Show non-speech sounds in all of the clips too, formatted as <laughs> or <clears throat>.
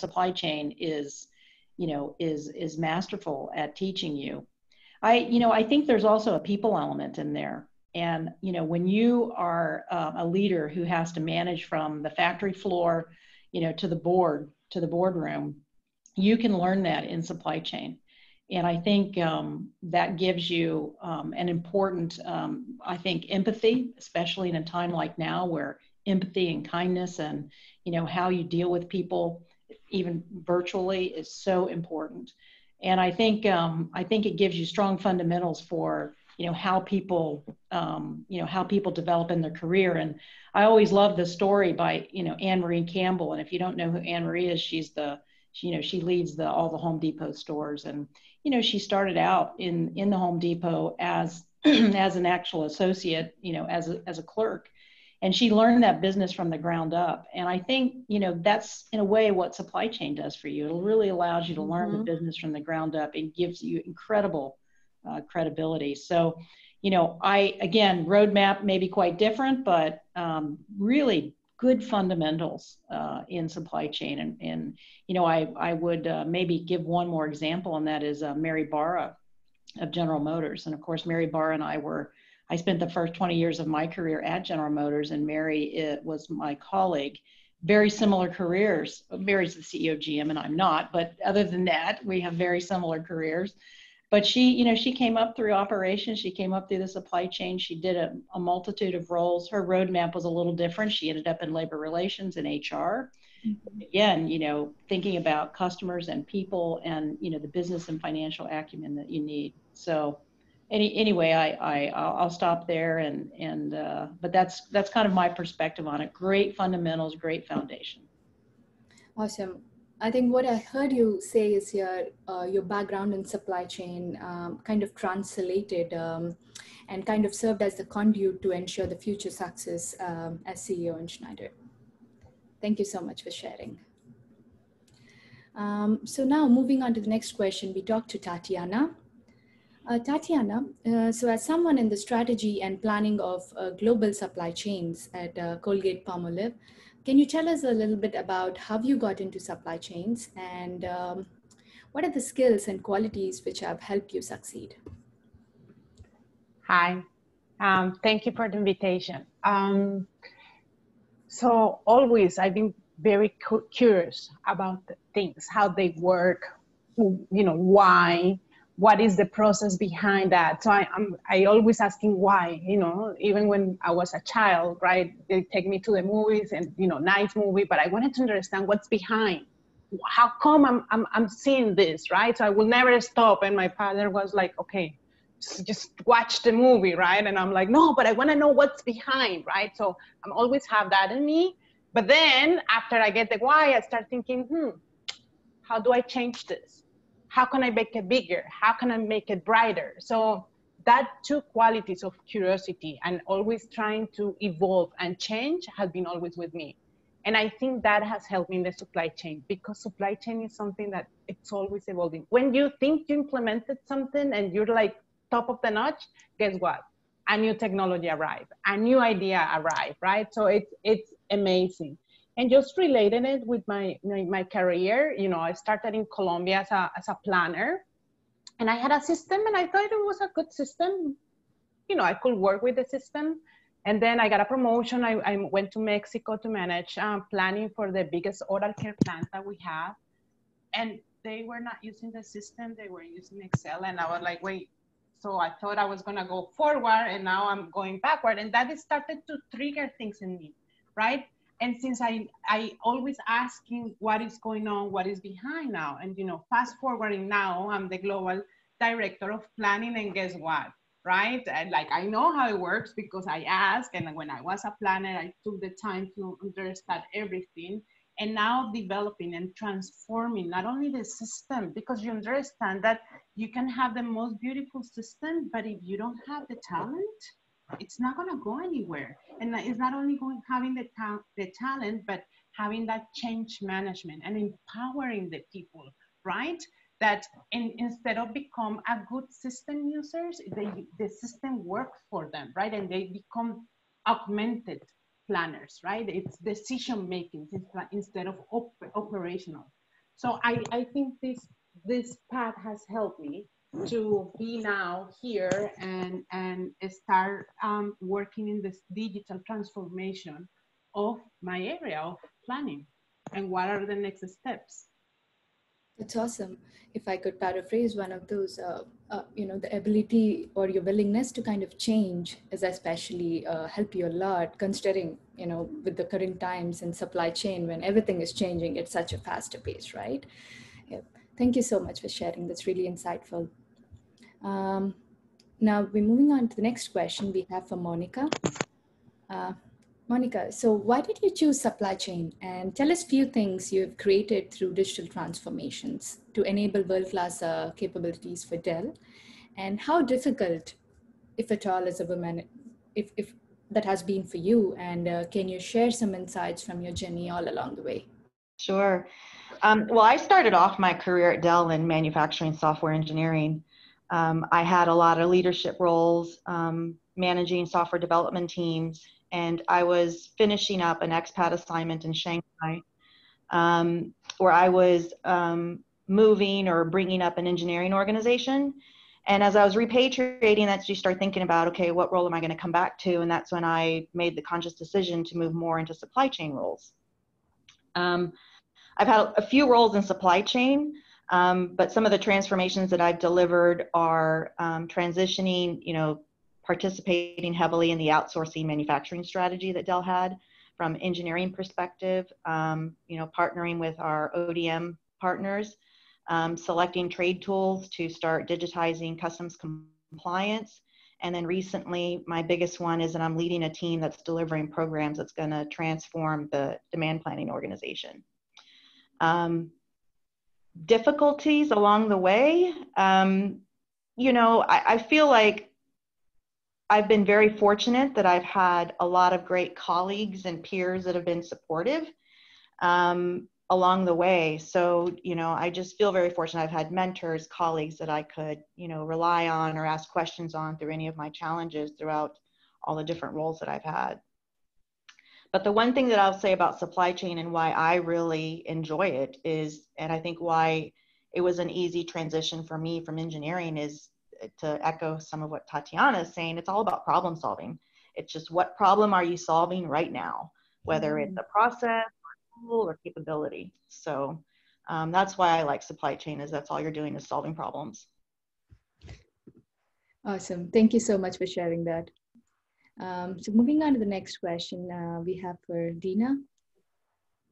supply chain is, you know, is is masterful at teaching you. I, you know, I think there's also a people element in there. And you know, when you are uh, a leader who has to manage from the factory floor, you know, to the board, to the boardroom, you can learn that in supply chain. And I think um, that gives you um, an important, um, I think, empathy, especially in a time like now where empathy and kindness and you know how you deal with people, even virtually, is so important. And I think um, I think it gives you strong fundamentals for you know how people um, you know how people develop in their career. And i always love the story by you know anne marie campbell. And if you don't know who anne marie is she's the she, you know she leads the all the home depot stores. And you know she started out in in the home depot as <clears throat> as an actual associate you know as a, as a clerk and she learned that business from the ground up and i think you know that's in a way what supply chain does for you it really allows you to learn mm-hmm. the business from the ground up and gives you incredible uh, credibility. So, you know, I again, roadmap may be quite different, but um, really good fundamentals uh, in supply chain. And, and, you know, I, I would uh, maybe give one more example, and that is uh, Mary Barra of General Motors. And of course, Mary Barra and I were, I spent the first 20 years of my career at General Motors, and Mary it was my colleague. Very similar careers. Mary's the CEO of GM, and I'm not, but other than that, we have very similar careers but she you know she came up through operations she came up through the supply chain she did a, a, multitude of roles her roadmap was a little different she ended up in labor relations and hr mm-hmm. again you know thinking about customers and people and you know the business and financial acumen that you need so any anyway i, I i'll stop there and and uh, but that's that's kind of my perspective on it great fundamentals great foundation awesome I think what I heard you say is your uh, your background in supply chain um, kind of translated um, and kind of served as the conduit to ensure the future success um, as CEO in Schneider. Thank you so much for sharing. Um, so now moving on to the next question, we talk to Tatiana. Uh, Tatiana, uh, so as someone in the strategy and planning of uh, global supply chains at uh, Colgate Palmolive, can you tell us a little bit about how you got into supply chains and um, what are the skills and qualities which have helped you succeed? Hi, um, thank you for the invitation. Um, so always I've been very cu curious about things, how they work, you know, why, what is the process behind that? So I, am I always asking why you know even when i was a child right they take me to the movies and you know nice movie but i wanted to understand what's behind. How come i'm i'm, I'm seeing this right? So i will never stop. And my father was like okay just watch the movie right? And i'm like no but i want to know what's behind right? So i'm always have that in me. But then after i get the why i start thinking hmm how do i change this how can I make it bigger? How can I make it brighter? So that two qualities of curiosity and always trying to evolve and change has been always with me. And I think that has helped me in the supply chain because supply chain is something that it's always evolving. When you think you implemented something and you're like top of the notch, guess what? A new technology arrived, a new idea arrived, right? So it's it's amazing and just relating it with my, my, my career, you know, I started in Colombia as a, as a planner and I had a system and I thought it was a good system. You know, I could work with the system. And then I got a promotion. I, I went to Mexico to manage um, planning for the biggest oral care plant that we have. And they were not using the system, they were using Excel. And I was like, wait, so I thought I was gonna go forward and now I'm going backward. And that started to trigger things in me, right? And since I I always asking what is going on, what is behind now, and you know, fast forwarding now, I'm the global director of planning, and guess what? Right? And like I know how it works because I ask, and when I was a planner, I took the time to understand everything, and now developing and transforming not only the system because you understand that you can have the most beautiful system, but if you don't have the talent, it's not going to go anywhere. And it's not only going having the, ta- the talent, but having that change management and empowering the people, right? That in, instead of become a good system users, they, the system works for them, right? And they become augmented planners, right? It's decision making instead of op- operational. So I, I think this, this path has helped me to be now here and, and start um, working in this digital transformation of my area of planning and what are the next steps. That's awesome. If I could paraphrase one of those, uh, uh, you know, the ability or your willingness to kind of change is especially uh, help you a lot, considering, you know, with the current times and supply chain when everything is changing at such a faster pace, right? Thank you so much for sharing. That's really insightful. Um, now we're moving on to the next question we have for Monica. Uh, Monica, so why did you choose supply chain? And tell us a few things you've created through digital transformations to enable world-class uh, capabilities for Dell. And how difficult, if at all, as a woman, if, if that has been for you? And uh, can you share some insights from your journey all along the way? Sure. Um, well, I started off my career at Dell in manufacturing software engineering. Um, I had a lot of leadership roles, um, managing software development teams, and I was finishing up an expat assignment in Shanghai um, where I was um, moving or bringing up an engineering organization. And as I was repatriating, that's you start thinking about, okay, what role am I going to come back to? And that's when I made the conscious decision to move more into supply chain roles. Um, I've had a few roles in supply chain. Um, but some of the transformations that I've delivered are um, transitioning, you know, participating heavily in the outsourcing manufacturing strategy that Dell had from engineering perspective, um, you know, partnering with our ODM partners, um, selecting trade tools to start digitizing customs compliance. And then recently, my biggest one is that I'm leading a team that's delivering programs that's going to transform the demand planning organization. Um, difficulties along the way. Um, you know, I, I, feel like I've been very fortunate that I've had a lot of great colleagues and peers that have been supportive um, along the way. So, you know, I just feel very fortunate. I've had mentors, colleagues that I could, you know, rely on or ask questions on through any of my challenges throughout all the different roles that I've had. But the one thing that I'll say about supply chain and why I really enjoy it is, and I think why it was an easy transition for me from engineering is to echo some of what Tatiana is saying, it's all about problem solving. It's just what problem are you solving right now, whether it's a process or tool or capability. So um, that's why I like supply chain is that's all you're doing is solving problems. Awesome. Thank you so much for sharing that. Um, so moving on to the next question uh, we have for Deana.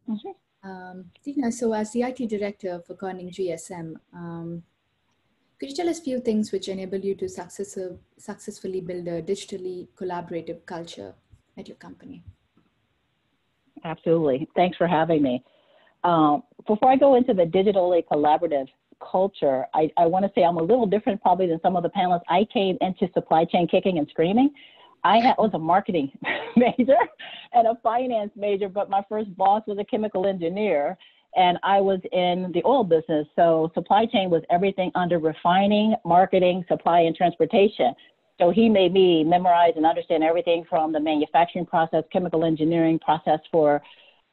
Mm-hmm. Um, Deana, so as the IT director for Corning GSM, um, could you tell us a few things which enable you to success, successfully build a digitally collaborative culture at your company? Absolutely. Thanks for having me. Um, before I go into the digitally collaborative culture, I, I want to say I'm a little different probably than some of the panelists. I came into supply chain kicking and screaming. I had, was a marketing <laughs> major and a finance major, but my first boss was a chemical engineer and I was in the oil business. So supply chain was everything under refining, marketing, supply, and transportation. So he made me memorize and understand everything from the manufacturing process, chemical engineering process for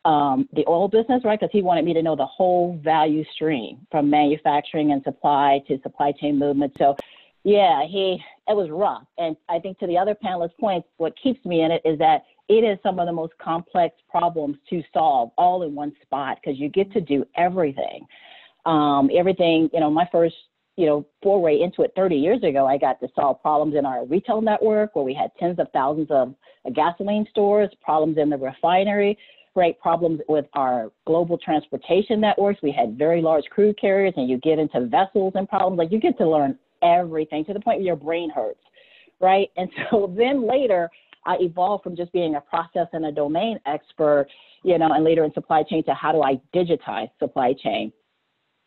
um, the oil business, right? Because he wanted me to know the whole value stream from manufacturing and supply to supply chain movement. So yeah, he it was rough. And I think to the other panelists' points, what keeps me in it is that it is some of the most complex problems to solve all in one spot because you get to do everything. Um, everything, you know, my first, you know, foray into it 30 years ago, I got to solve problems in our retail network where we had tens of thousands of gasoline stores, problems in the refinery, great problems with our global transportation networks. We had very large crude carriers, and you get into vessels and problems. Like you get to learn everything to the point where your brain hurts, right? And <laughs> so then later, I evolved from just being a process and a domain expert, you know, and later in supply chain to how do I digitize supply chain.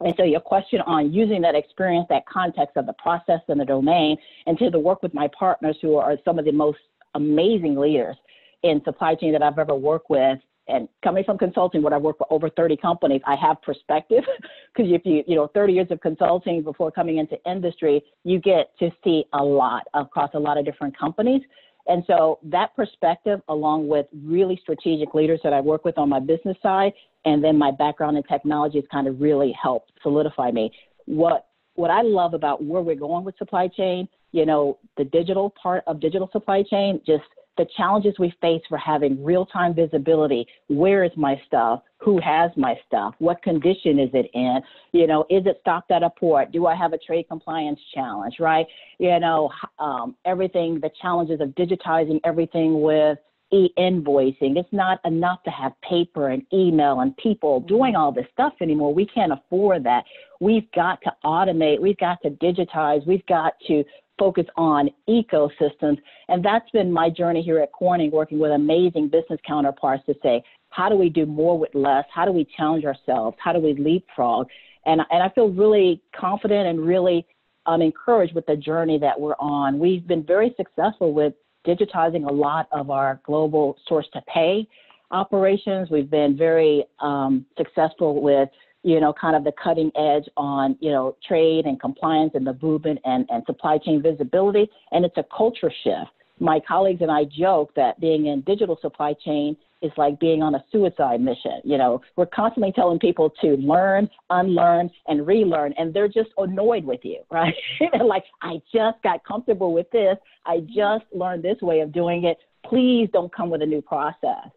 And so your question on using that experience, that context of the process and the domain, and to the work with my partners who are some of the most amazing leaders in supply chain that I've ever worked with and coming from consulting, what I work for over 30 companies, I have perspective <laughs> because if you, you know, 30 years of consulting before coming into industry, you get to see a lot across a lot of different companies. And so that perspective, along with really strategic leaders that I work with on my business side and then my background in technology has kind of really helped solidify me. What what I love about where we're going with supply chain, you know, the digital part of digital supply chain, just the challenges we face for having real-time visibility. Where is my stuff? Who has my stuff? What condition is it in? You know, is it stopped at a port? Do I have a trade compliance challenge, right? You know, um, everything, the challenges of digitizing everything with e-invoicing. It's not enough to have paper and email and people mm-hmm. doing all this stuff anymore. We can't afford that. We've got to automate. We've got to digitize. We've got to focus on ecosystems. And that's been my journey here at Corning, working with amazing business counterparts to say, how do we do more with less? How do we challenge ourselves? How do we leapfrog? And, and I feel really confident and really um, encouraged with the journey that we're on. We've been very successful with digitizing a lot of our global source to pay operations. We've been very um, successful with, you know, kind of the cutting edge on, you know, trade and compliance and the movement and, and supply chain visibility. And it's a culture shift. My colleagues and I joke that being in digital supply chain is like being on a suicide mission. You know, we're constantly telling people to learn, unlearn, and relearn, and they're just annoyed with you, <laughs> right? like, I just got comfortable with this. I just learned this way of doing it. Please don't come with a new process.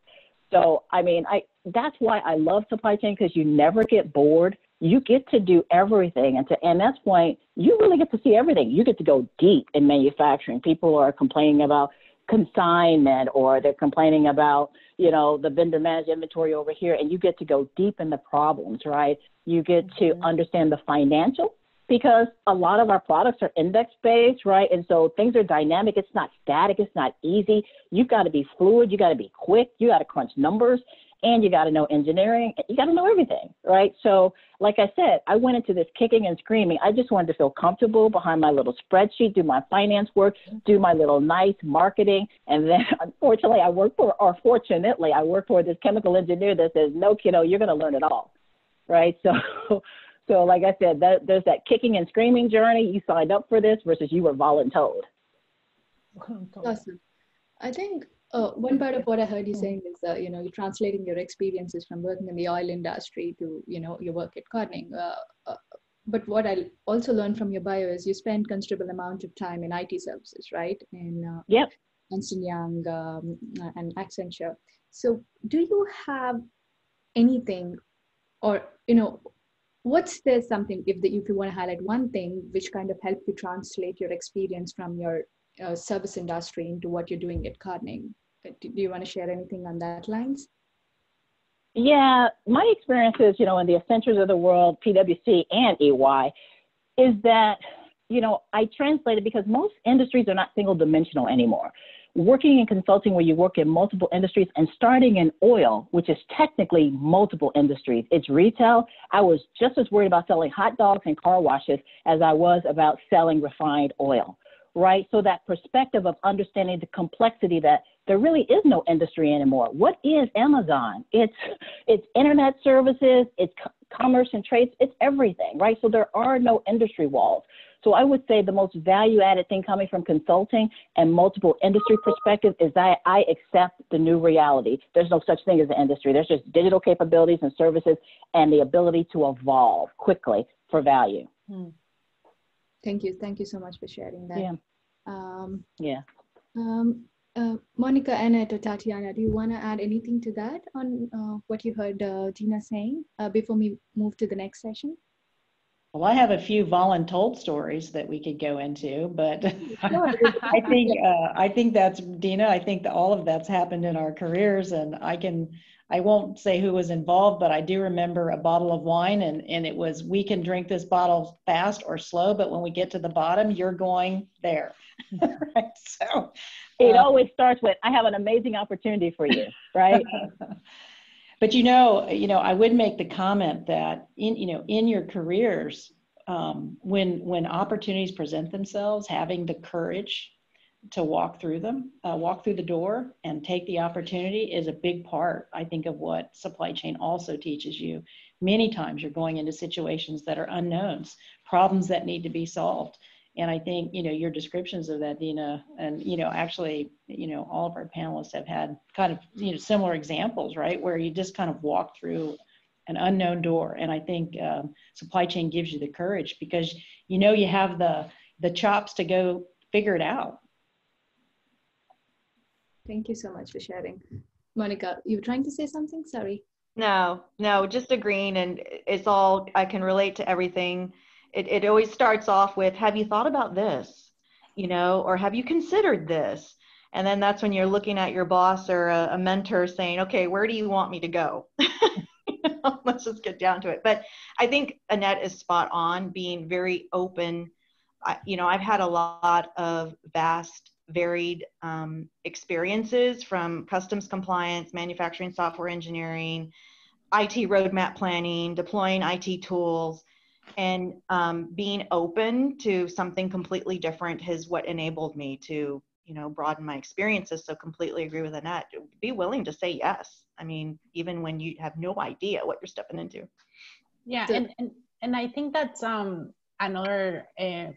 So, I mean, I that's why I love supply chain because you never get bored. You get to do everything, and to and that's point, you really get to see everything. You get to go deep in manufacturing. People are complaining about consignment or they're complaining about, you know, the vendor managed inventory over here, and you get to go deep in the problems, right? You get to mm-hmm. understand the financial because a lot of our products are index based, right? And so things are dynamic. It's not static. It's not easy. You've got to be fluid. You got to be quick. You got to crunch numbers and you got to know engineering. You got to know everything, right? So, like I said, I went into this kicking and screaming. I just wanted to feel comfortable behind my little spreadsheet, do my finance work, do my little nice marketing. And then, <laughs> unfortunately, I work for, or fortunately, I work for this chemical engineer that says, no, kiddo, you're going to learn it all, right? <laughs> So, so like I said, that, there's that kicking and screaming journey. You signed up for this versus you were voluntold. Awesome. I think uh, one part of what I heard you saying is, uh, you know, you're translating your experiences from working in the oil industry to, you know, your work at Corning. Uh, uh, but what I also learned from your bio is you spend considerable amount of time in IT services, right? In uh, yep. Ernst Young um, and Accenture. So, do you have anything, or you know, what's there something if you want to highlight one thing which kind of helped you translate your experience from your uh, service industry into what you're doing at Corning? do you want to share anything on that lines? Yeah, my experiences, you know, in the Accentures of the world, PwC and EY, is that, you know, I translated because most industries are not single dimensional anymore. Working in consulting where you work in multiple industries and starting in oil, which is technically multiple industries, it's retail. I was just as worried about selling hot dogs and car washes as I was about selling refined oil right? So that perspective of understanding the complexity that there really is no industry anymore. What is Amazon? It's it's internet services, it's commerce and trades, it's everything, right? So there are no industry walls. So I would say the most value added thing coming from consulting and multiple industry perspectives is that I accept the new reality. There's no such thing as an industry. There's just digital capabilities and services and the ability to evolve quickly for value. Hmm. Thank you. Thank you so much for sharing that. Yeah. Um, yeah. Um, uh, Monica, Annette, or Tatiana, do you want to add anything to that on uh, what you heard uh, Deana saying uh, before we move to the next session? Well, I have a few voluntold stories that we could go into, but <laughs> I think uh, I think that's Deana. I think that all of that's happened in our careers, and I can I won't say who was involved, but I do remember a bottle of wine, and, and it was, we can drink this bottle fast or slow, but when we get to the bottom, you're going there. <laughs> right? So it um, always starts with, I have an amazing opportunity for you, right? <laughs> but you know, you know, I would make the comment that in, you know, in your careers, um, when when opportunities present themselves, having the courage to walk through them, uh, walk through the door and take the opportunity is a big part, I think, of what supply chain also teaches you. Many times you're going into situations that are unknowns, problems that need to be solved. And I think, you know, your descriptions of that, Deana, and, you know, actually, you know, all of our panelists have had kind of, you know, similar examples, right? Where you just kind of walk through an unknown door. And I think um, supply chain gives you the courage because you know you have the the chops to go figure it out. Thank you so much for sharing. Monica, you were trying to say something? Sorry. No, no, just agreeing. And it's all, I can relate to everything. It, it always starts off with, have you thought about this? You know, or have you considered this? And then that's when you're looking at your boss or a, a mentor saying, okay, where do you want me to go? <laughs> let's just get down to it. But I think Annette is spot on, being very open. I, you know, I've had a lot of vast varied um, experiences from customs compliance, manufacturing software engineering, IT roadmap planning, deploying IT tools, and um, being open to something completely different is what enabled me to, you know, broaden my experiences. So completely agree with Annette. Be willing to say yes. I mean, even when you have no idea what you're stepping into. Yeah, and and, and I think that's um another uh,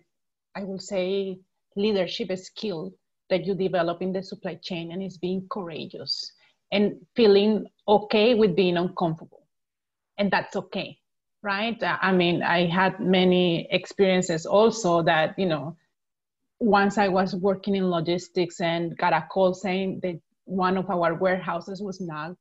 I will say leadership skill that you develop in the supply chain and is being courageous and feeling okay with being uncomfortable and that's okay right i mean i had many experiences also that you know once i was working in logistics and got a call saying that one of our warehouses was not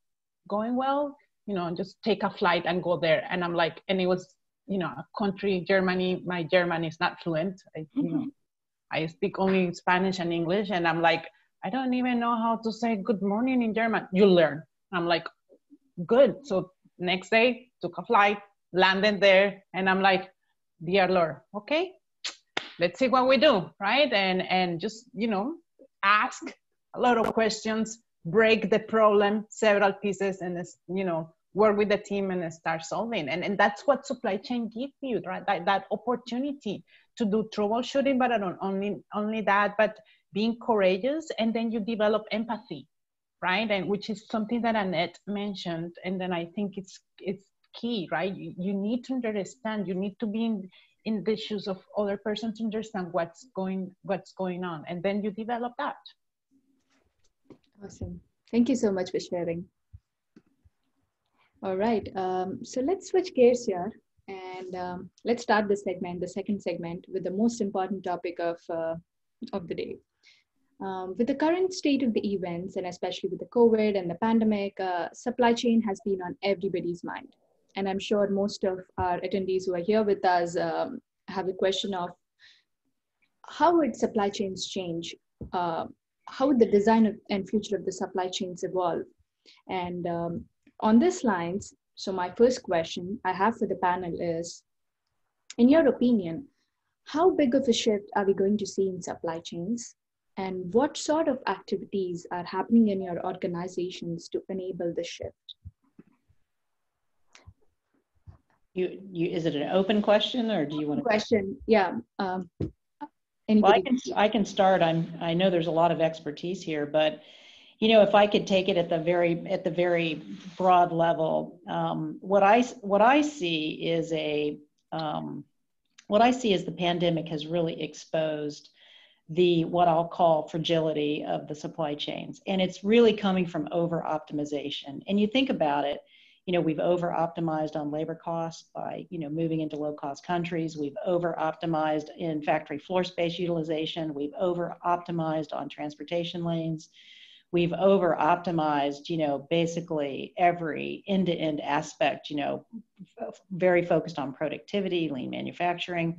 going well you know just take a flight and go there and i'm like and it was you know a country germany my german is not fluent I, you know mm-hmm. I speak only Spanish and English, and I'm like, I don't even know how to say good morning in German. You learn. I'm like, good. So next day, took a flight, landed there, and I'm like, dear Lord, okay, let's see what we do, right? And and just you know, ask a lot of questions, break the problem several pieces, and you know, work with the team and start solving. And and that's what supply chain gives you, right? That that opportunity to do troubleshooting, but not only only that, but being courageous, and then you develop empathy, right? And which is something that Annette mentioned, and then I think it's it's key, right? You, you need to understand. You need to be in in the shoes of other person to understand what's going what's going on, and then you develop that. Awesome. Thank you so much for sharing. All right. Um, so let's switch gears here and um, let's start the segment, the second segment, with the most important topic of, uh, of the day. Um, with the current state of the events, and especially with the COVID and the pandemic, uh, supply chain has been on everybody's mind. And I'm sure most of our attendees who are here with us um, have a question of how would supply chains change? Uh, how would the design of, and future of the supply chains evolve? And um, on this lines, so my first question I have for the panel is, in your opinion, how big of a shift are we going to see in supply chains? And what sort of activities are happening in your organizations to enable the shift? You, you, is it an open question or do you want to? Question, yeah. Um, well, I can, I can start. I'm, I know there's a lot of expertise here, but you know, if I could take it at the very at the very broad level, um, what I what I see is a um, what I see is the pandemic has really exposed the what I'll call fragility of the supply chains, and it's really coming from over optimization. And you think about it, you know, we've over optimized on labor costs by you know moving into low cost countries. We've over optimized in factory floor space utilization. We've over optimized on transportation lanes we've over optimized you know basically every end to end aspect you know very focused on productivity lean manufacturing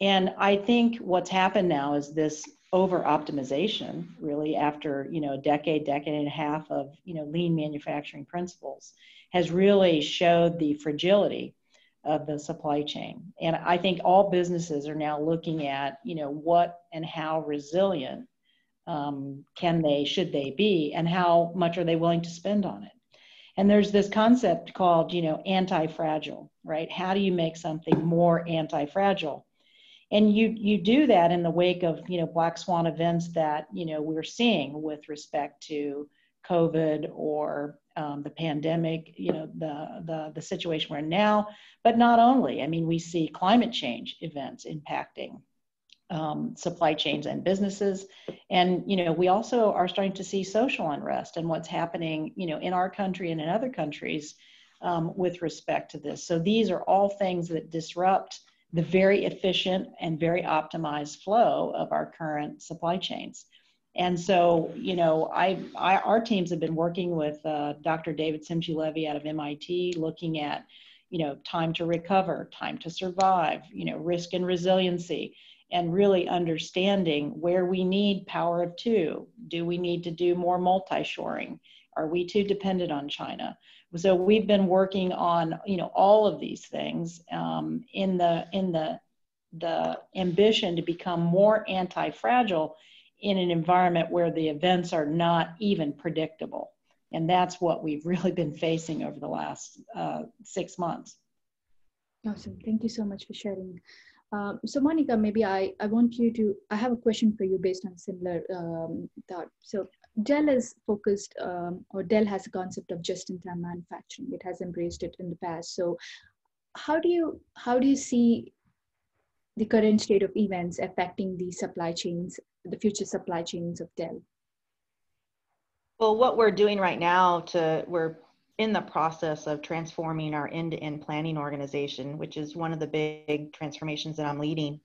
and i think what's happened now is this over optimization really after you know a decade decade and a half of you know lean manufacturing principles has really showed the fragility of the supply chain and i think all businesses are now looking at you know what and how resilient um, can they, should they be, and how much are they willing to spend on it? And there's this concept called, you know, anti-fragile, right? How do you make something more anti-fragile? And you you do that in the wake of, you know, black swan events that, you know, we're seeing with respect to COVID or um, the pandemic, you know, the, the, the situation we're in now, but not only. I mean, we see climate change events impacting um, supply chains and businesses. And, you know, we also are starting to see social unrest and what's happening, you know, in our country and in other countries um, with respect to this. So these are all things that disrupt the very efficient and very optimized flow of our current supply chains. And so, you know, I, I our teams have been working with uh, Dr. David Simchi-Levi out of MIT, looking at, you know, time to recover, time to survive, you know, risk and resiliency, and really understanding where we need power of two. Do we need to do more multi-shoring? Are we too dependent on China? So we've been working on, you know, all of these things um, in the in the the ambition to become more anti-fragile in an environment where the events are not even predictable. And that's what we've <laughs> really been facing over the last uh, six months. Awesome. Thank you so much for sharing. Um, so Monica, maybe I, I want you to, I have a question for you based on similar um, thought. So Dell is focused, um, or Dell has a concept of just-in-time manufacturing. It has embraced it in the past. So how do you, how do you see the current state of events affecting the supply chains, the future supply chains of Dell? Well, what we're doing right now to we're in the process of transforming our end-to-end planning organization, which is one of the big transformations that I'm leading.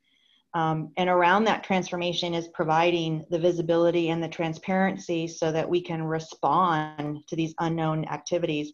Um, and around that transformation is providing the visibility and the transparency so that we can respond to these unknown activities.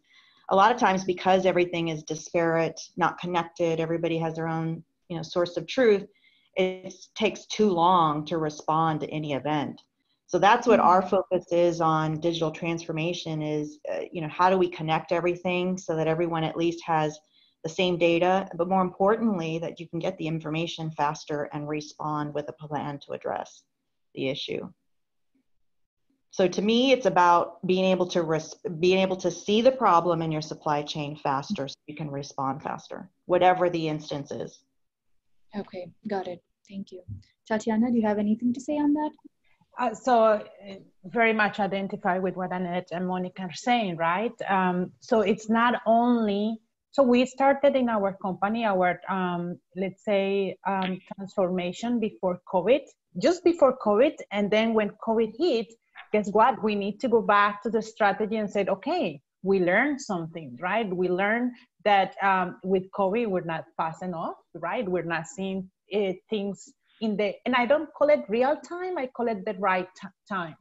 A lot of times, because everything is disparate, not connected, everybody has their own you know source of truth it takes too long to respond to any event. So that's what our mm-hmm. focus is on digital transformation is uh, you know how do we connect everything so that everyone at least has the same data but more importantly that you can get the information faster and respond with a plan to address the issue. So to me it's about being able to res- being able to see the problem in your supply chain faster so you can respond faster whatever the instance is Okay, got it. Thank you. Tatiana, do you have anything to say on that? Uh, so uh, very much identify with what Annette and Monica are saying, right? Um, so it's not only, so we started in our company, our, um, let's say, um, transformation before COVID, just before COVID. And then when COVID hit, guess what? We need to go back to the strategy and said, okay, we learn something, right? We learn that um, with COVID, we're not fast enough, right? We're not seeing uh, things in the, and I don't call it real time, I call it the right time.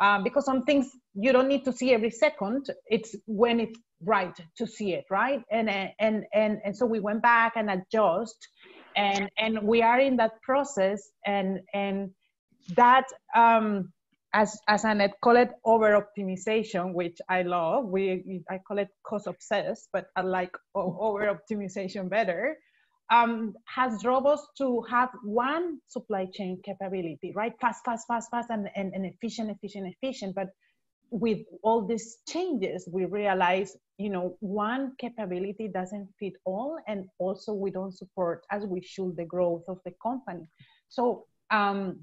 Um, because some things you don't need to see every second, it's when it's right to see it, right? And, and, and, and so we went back and adjust and, and we are in that process and, and that, um, as, as Annette call it over optimization, which I love. We I call it cost obsessed, but I like over optimization better. Um, has drove us to have one supply chain capability, right? Fast, fast, fast, fast, and, and, and efficient, efficient, efficient. But with all these changes, we realize, you know, one capability doesn't fit all, and also we don't support as we should the growth of the company. So um,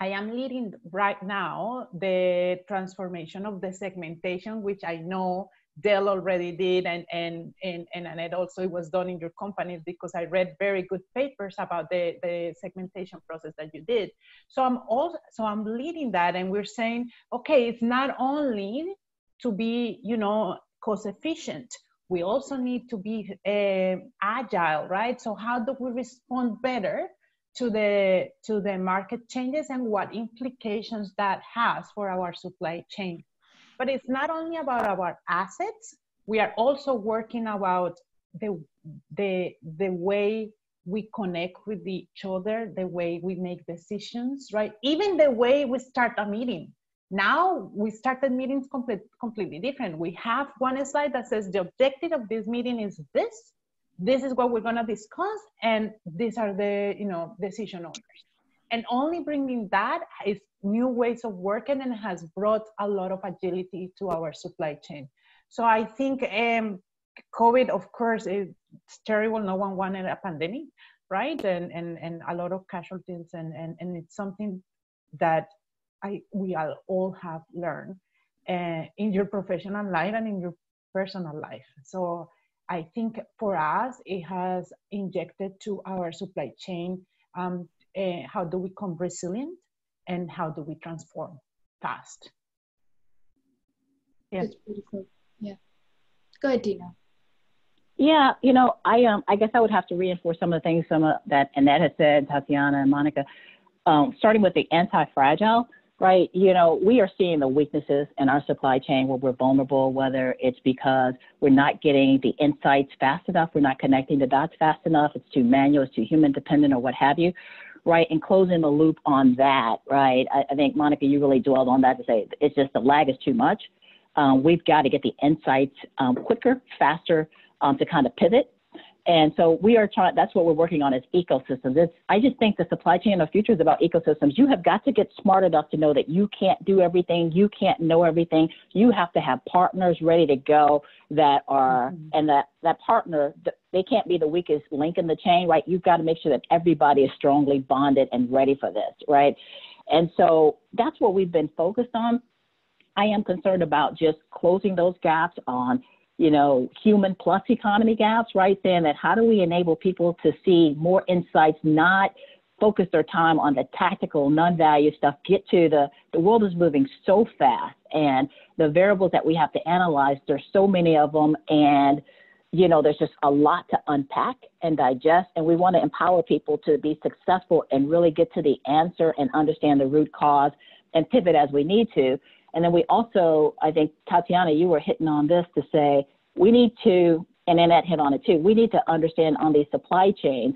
I am leading right now the transformation of the segmentation, which I know Dell already did, and and and and Annette also it was done in your company because I read very good papers about the the segmentation process that you did. So I'm also so I'm leading that, and we're saying, okay, it's not only to be you know cost efficient. We also need to be uh, agile, right? So how do we respond better to the to the market changes and what implications that has for our supply chain. But it's not only about our assets we are also working about the the the way we connect with each other the way we make decisions right? Even the way we start a meeting. Now we started meetings complete, completely different. We have one slide that says the objective of this meeting is this this is what we're going to discuss and these are the you know decision owners and only bringing that is new ways of working and has brought a lot of agility to our supply chain. So i think um, covid of course is terrible. No one wanted a pandemic right? And and, and a lot of casualties and, and and it's something that i we all have learned uh, in your professional life and in your personal life. So I think for us, it has injected to our supply chain um, uh, how do we become resilient and how do we transform fast. Yeah. That's beautiful. Yeah. Go ahead, Deana. Yeah, you know, I um, I guess I would have to reinforce some of the things some of that Annette has said, Tatiana and Monica, um, starting with the anti-fragile, right? You know, we are seeing the weaknesses in our supply chain where we're vulnerable, whether it's because we're not getting the insights fast enough, we're not connecting the dots fast enough, it's too manual, it's too human dependent, or what have you, right? And closing the loop on that, right? I, I think Monica, you really dwelled on that to say it's just the lag is too much. Um, we've got to get the insights um, quicker, faster, um, to kind of pivot. And so we are trying, that's what we're working on is ecosystems. It's, I just think the supply chain of the future is about ecosystems. You have got to get smart enough to know that you can't do everything. You can't know everything. You have to have partners ready to go that are, mm-hmm. and that, that partner, they can't be the weakest link in the chain, right? You've got to make sure that everybody is strongly bonded and ready for this, right? And so that's what we've been focused on. I am concerned about just closing those gaps on you know, human plus economy gaps, right? Saying that how do we enable people to see more insights, not focus their time on the tactical, non-value stuff, get to the, the world is moving so fast and the variables that we have to analyze, there's so many of them and, you know, there's just a lot to unpack and digest. And we want to empower people to be successful and really get to the answer and understand the root cause and pivot as we need to. And then we also, I think, Tatiana, you were hitting on this to say we need to, and Annette hit on it too, we need to understand on these supply chains.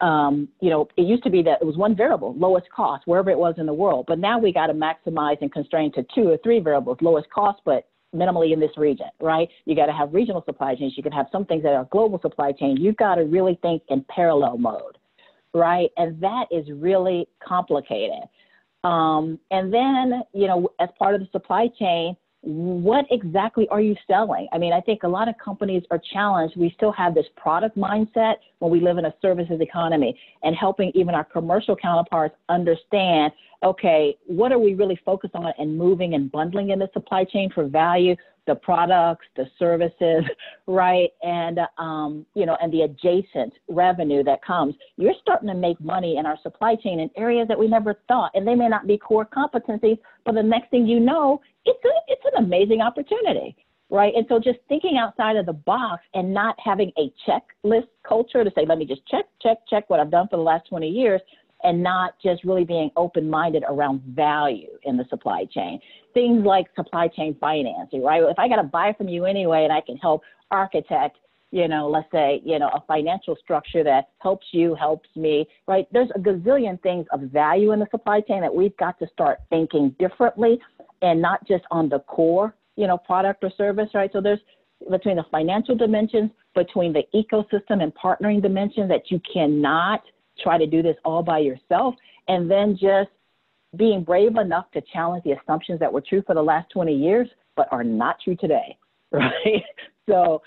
Um, you know, it used to be that it was one variable, lowest cost, wherever it was in the world. But now we got to maximize and constrain to two or three variables, lowest cost, but minimally in this region, right? You got to have regional supply chains. You can have some things that are global supply chain. You've got to really think in parallel mode, right? And that is really complicated. Um, and then, you know, as part of the supply chain, what exactly are you selling? I mean, I think a lot of companies are challenged. We still have this product mindset when we live in a services economy and helping even our commercial counterparts understand okay, what are we really focused on and moving and bundling in the supply chain for value the products, the services, <laughs> right? And, um, you know, and the adjacent revenue that comes. You're starting to make money in our supply chain in areas that we never thought, and they may not be core competencies, but the next thing you know, it's, a, it's an amazing opportunity. Right. And so just thinking outside of the box and not having a checklist culture to say, let me just check, check, check what I've done for the last 20 years and not just really being open minded around value in the supply chain. Things like supply chain financing, right? If I got to buy from you anyway and I can help architect, you know, let's say, you know, a financial structure that helps you, helps me, right? There's a gazillion things of value in the supply chain that we've got to start thinking differently and not just on the core, you know, product or service, right? So there's between the financial dimensions, between the ecosystem and partnering dimension that you cannot try to do this all by yourself and then just being brave enough to challenge the assumptions that were true for the last 20 years but are not true today <laughs> right? So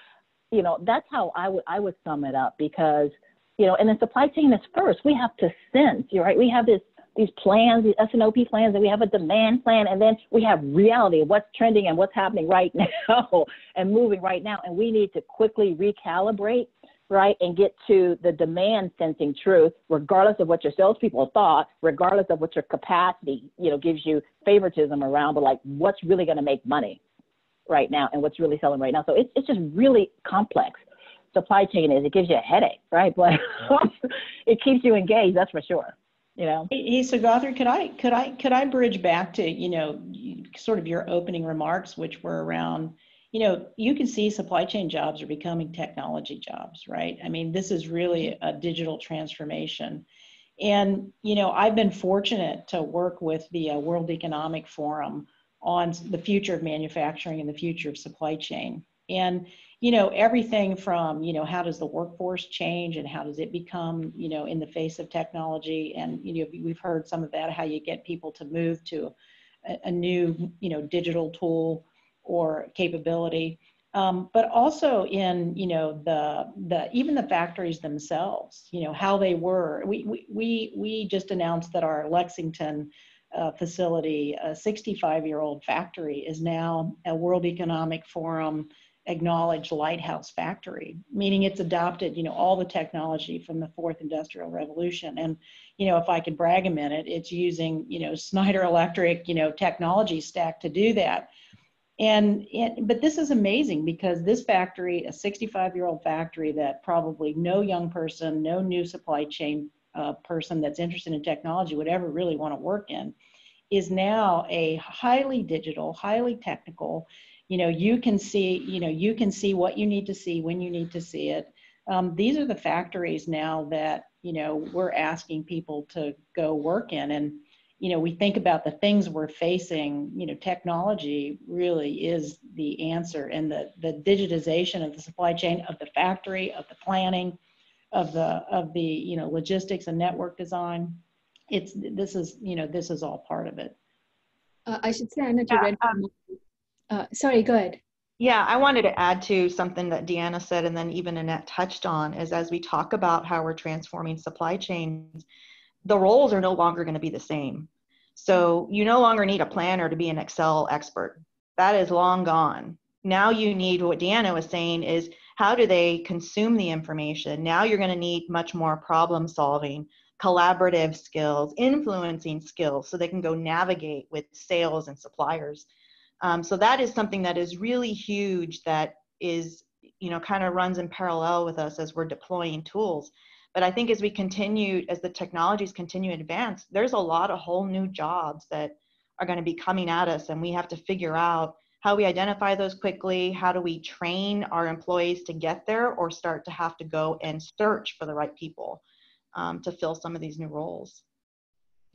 you know that's how i would i would sum it up because you know and the supply chain is first. We have to sense you're right we have this these plans these S&OP plans and we have a demand plan and then we have reality what's trending and what's happening right <laughs> now and moving right now and we need to quickly recalibrate right, and get to the demand sensing truth, regardless of what your salespeople thought, regardless of what your capacity, you know, gives you favoritism around, but like what's really going to make money right now and what's really selling right now. So it's it's just really complex. Supply chain is it gives you a headache, right? <laughs> But it keeps you engaged, that's for sure. You know. Hey, so Gothard, could I could I could I bridge back to you know sort of your opening remarks, which were around you know, you can see supply chain jobs are becoming technology jobs, right? I mean, this is really a digital transformation. And, you know, I've been fortunate to work with the uh, World Economic Forum on the future of manufacturing and the future of supply chain. And, you know, everything from, you know, how does the workforce change and how does it become, you know, in the face of technology? And, you know, we've heard some of that, how you get people to move to a, a new, you know, digital tool or capability. Um, but also in you know the the even the factories themselves you know how they were. We we we, we just announced that our lexington uh, facility a 65 year old factory is now a world economic forum acknowledged lighthouse factory meaning it's adopted you know all the technology from the fourth industrial revolution. And you know if i could brag a minute it's using you know schneider electric you know technology stack to do that And, and but this is amazing because this factory, a 65 year old factory that probably no young person, no new supply chain uh, person that's interested in technology would ever really want to work in, is now a highly digital, highly technical. You know, you can see, you know, you can see what you need to see when you need to see it. Um, these are the factories now that you know we're asking people to go work in, and you know, we think about the things we're facing, you know, technology really is the answer and the, the digitization of the supply chain, of the factory, of the planning, of the, of the, you know, logistics and network design. It's, this is, you know, this is all part of it. Uh, I should say, I know you read, um, uh, sorry, go ahead. Yeah, I wanted to add to something that Deana said and then even Annette touched on is as we talk about how we're transforming supply chains, the roles are no longer going to be the same. So you no longer need a planner to be an Excel expert. That is long gone. Now you need what Deana was saying is how do they consume the information? Now you're going to need much more problem solving, collaborative skills, influencing skills so they can go navigate with sales and suppliers. Um, so that is something that is really huge that is, you know, kind of runs in parallel with us as we're deploying tools. But I think as we continue, as the technologies continue to advance, there's a lot of whole new jobs that are going to be coming at us, and we have to figure out how we identify those quickly. How do we train our employees to get there, or start to have to go and search for the right people um, to fill some of these new roles?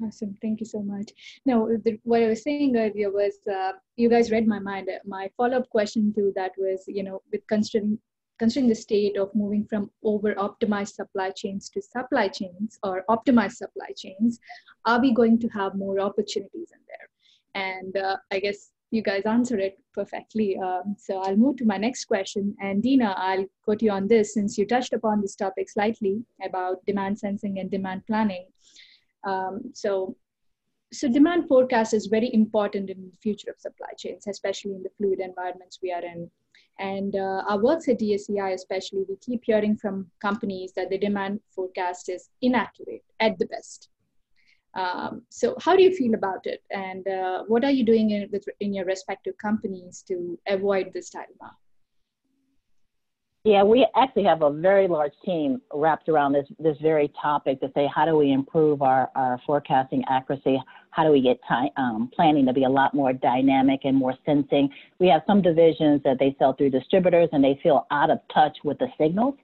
Awesome. Thank you so much. Now, the, what I was saying earlier was uh, you guys read my mind. My follow up question to that was, you know, with considering considering the state of moving from over optimized supply chains to supply chains or optimized supply chains, are we going to have more opportunities in there? And uh, I guess you guys answered it perfectly. Um, so I'll move to my next question. And Deana, I'll go to you on this since you touched upon this topic slightly about demand sensing and demand planning. Um, so, so demand forecast is very important in the future of supply chains, especially in the fluid environments we are in. And uh, our works at DSCI, especially, we keep hearing from companies that the demand forecast is inaccurate at the best. Um, so, how do you feel about it? And uh, what are you doing in, with, in your respective companies to avoid this dilemma? Yeah, we actually have a very large team wrapped around this this very topic to say how do we improve our, our forecasting accuracy? How do we get time, um, planning to be a lot more dynamic and more sensing? We have some divisions that they sell through distributors and they feel out of touch with the signals,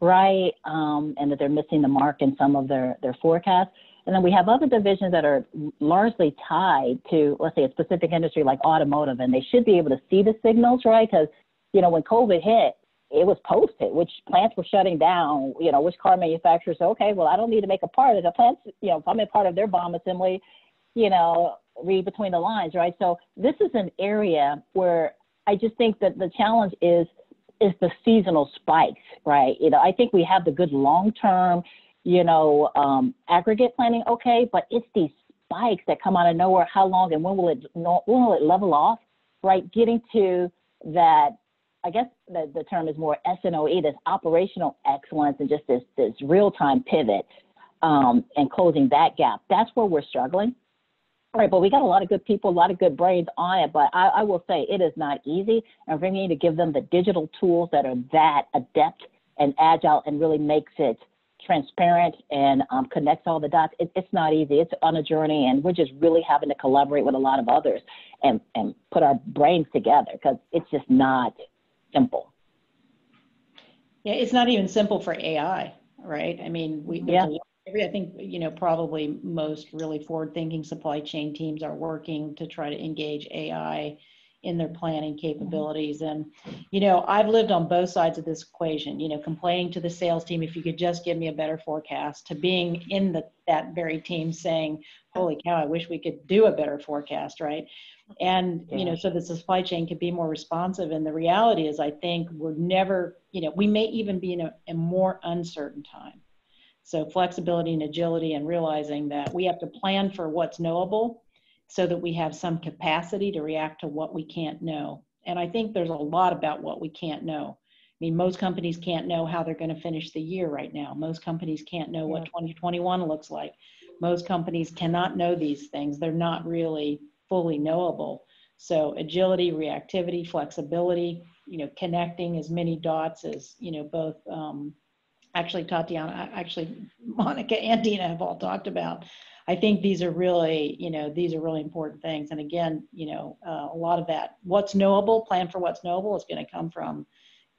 right? Um, and that they're missing the mark in some of their, their forecasts. And then we have other divisions that are largely tied to, let's say, a specific industry like automotive, and they should be able to see the signals, right? Because, you know, when COVID hit, it was posted, which plants were shutting down, you know, which car manufacturers okay, well, I don't need to make a part of the plants, you know, if I'm a part of their BOM assembly, you know, read between the lines, right? So this is an area where I just think that the challenge is is the seasonal spikes, right? You know, I think we have the good long term, you know, um, aggregate planning, okay, but it's these spikes that come out of nowhere. How long and when will it when will it level off, right? Getting to that I guess the, the term is more S&OE, this operational excellence and just this, this real time pivot um, and closing that gap. That's where we're struggling. All right, but we got a lot of good people, a lot of good brains on it. But I, I will say it is not easy, and we need to give them the digital tools that are that adept and agile and really makes it transparent and um, connects all the dots. It, it's not easy. It's on a journey, and we're just really having to collaborate with a lot of others and and put our brains together because it's just not simple. Yeah, it's not even simple for AI, right? I mean, we yeah. I think you know probably most really forward-thinking supply chain teams are working to try to engage AI in their planning mm-hmm. capabilities. And you know, I've lived on both sides of this equation. You know, complaining to the sales team if you could just give me a better forecast, to being in the that very team saying, "Holy cow, I wish we could do a better forecast," right? And yeah. you know so the supply chain can be more responsive and the reality is i think we're never you know we may even be in a, a more uncertain time so flexibility and agility and realizing that we have to plan for what's knowable so that we have some capacity to react to what we can't know and i think there's a lot about what we can't know I mean, most companies can't know how they're going to finish the year right now. Most companies can't know yeah. what 2021 looks like. Most companies cannot know these things. They're not really fully knowable. So agility, reactivity, flexibility, you know, connecting as many dots as, you know, both um, actually Tatiana, actually Monica and Deana have all talked about. I think these are really, you know, these are really important things. And again, you know, uh, a lot of that, what's knowable, plan for what's knowable is going to come from,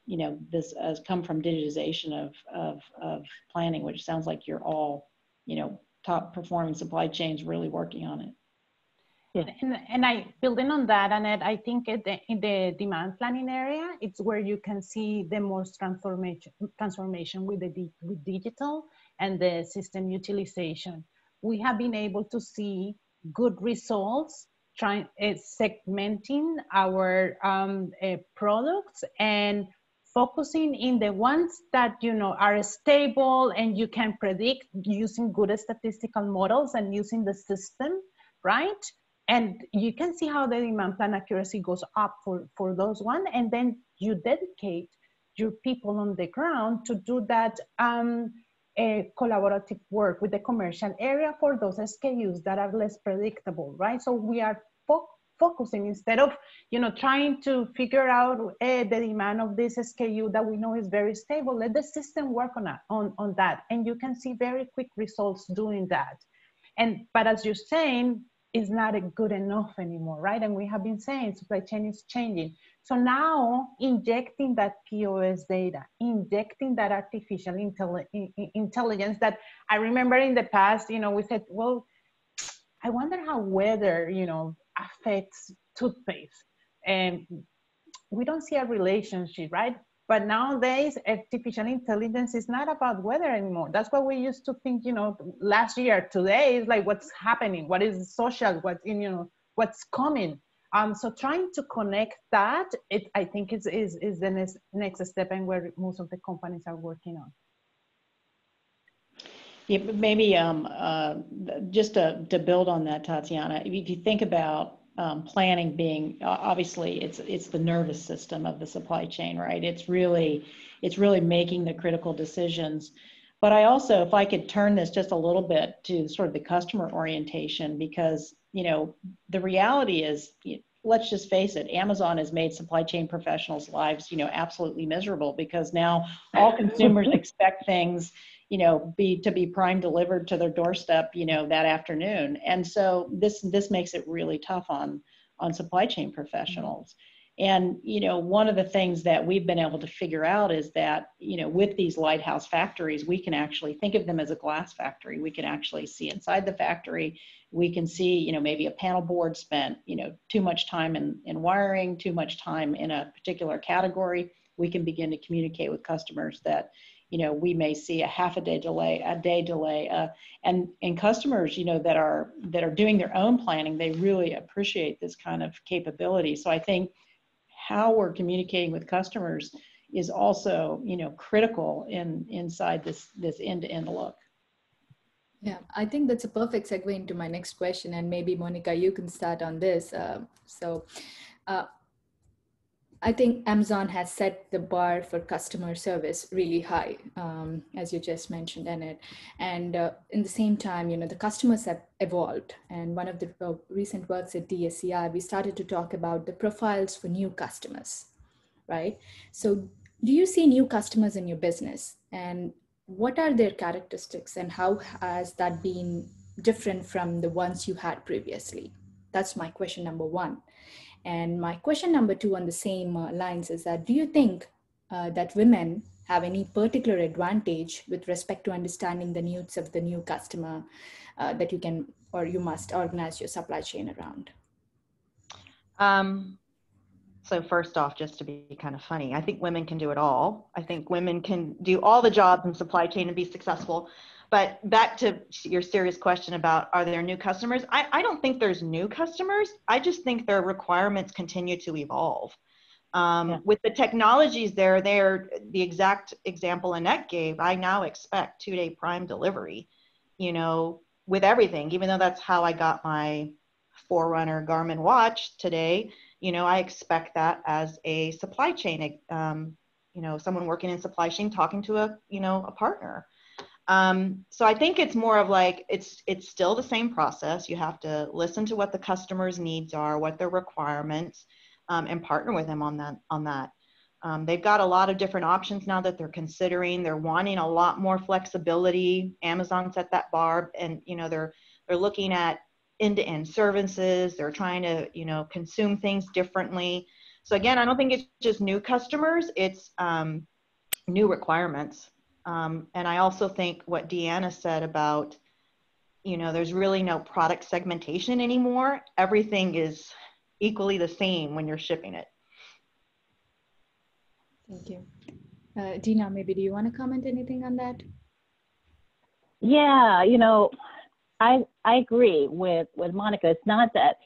you know, this has come from digitization of, of, of planning, which sounds like you're all, you know, top performing supply chains really working on it. And, and I building on that, Annette, I think the, in the demand planning area, it's where you can see the most transformation transformation with the with digital and the system utilization. We have been able to see good results trying uh, segmenting our um, uh, products and focusing in the ones that you know are stable and you can predict using good statistical models and using the system right and you can see how the demand plan accuracy goes up for for those one and then you dedicate your people on the ground to do that um, a collaborative work with the commercial area for those SKUs that are less predictable, right? So we are fo focusing instead of, you know, trying to figure out uh, the demand of this SKU that we know is very stable. Let the system work on on, on that, and you can see very quick results doing that. And but as you're saying, is not good enough anymore, right? And we have been saying supply chain is changing. So now injecting that POS data, injecting that artificial intelligence that I remember in the past, you know, we said, well, I wonder how weather, you know, affects toothpaste. And we don't see a relationship, right? But nowadays, artificial intelligence is not about weather anymore. That's what we used to think, you know, last year. Today is like what's happening, what is social, what's in, you know, what's coming. Um, so trying to connect that, it I think is is is the next next step and where most of the companies are working on. Yeah, maybe um, uh, just to, to build on that, Tatiana, if you think about um, planning being obviously it's it's the nervous system of the supply chain, right? It's really it's really making the critical decisions. But I also, if I could turn this just a little bit to sort of the customer orientation, because you know the reality is, let's just face it, Amazon has made supply chain professionals' lives you know absolutely miserable because now all consumers <laughs> expect things you know be to be prime delivered to their doorstep you know that afternoon. And so this this makes it really tough on on supply chain professionals. And you know one of the things that we've been able to figure out is that you know with these lighthouse factories we can actually think of them as a glass factory. We can actually see inside the factory. We can see you know maybe a panel board spent you know too much time in, in wiring too much time in a particular category. We can begin to communicate with customers that you know we may see a half a day delay a day delay uh, and and customers you know that are that are doing their own planning they really appreciate this kind of capability so i think how we're communicating with customers is also you know critical in inside this this end-to-end look yeah, I think that's a perfect segue into my next question. And maybe, Monica, you can start on this. Uh, so, uh, I think Amazon has set the bar for customer service really high, um, as you just mentioned, Annette. And uh, in the same time, you know, the customers have evolved. And one of the uh, recent works at DSCI, we started to talk about the profiles for new customers, right? So, do you see new customers in your business, and what are their characteristics, and how has that been different from the ones you had previously? That's my question number one. And my question number two on the same uh, lines is that do you think uh, that women have any particular advantage with respect to understanding the needs of the new customer uh, that you can or you must organize your supply chain around? Um, so first off, just to be kind of funny, I think women can do it all. I think women can do all the jobs in supply chain and be successful. But back to your serious question about are there new customers? I, I don't think there's new customers. I just think their requirements continue to evolve. Um, yeah. With the technologies there, they're the exact example Annette gave. I now expect two day prime delivery, you know, with everything, even though that's how I got my Forerunner Garmin watch today. You know, I expect that as a supply chain, um, you know, someone working in supply chain talking to a, you know, a partner. Um, so I think it's more of like it's it's still the same process. You have to listen to what the customer's needs are, what their requirements, um, and partner with them on that on that. Um, they've got a lot of different options now that they're considering. They're wanting a lot more flexibility. Amazon set that bar, and you know they're they're looking at end-to-end services. They're trying to you know consume things differently. So again, I don't think it's just new customers. It's um, new requirements. Um, and I also think what Deana said about, you know, there's really no product segmentation anymore. Everything is equally the same when you're shipping it. Thank you. Uh, Deana, maybe do you want to comment anything on that? Yeah, you know, I I agree with with Monica. It's not that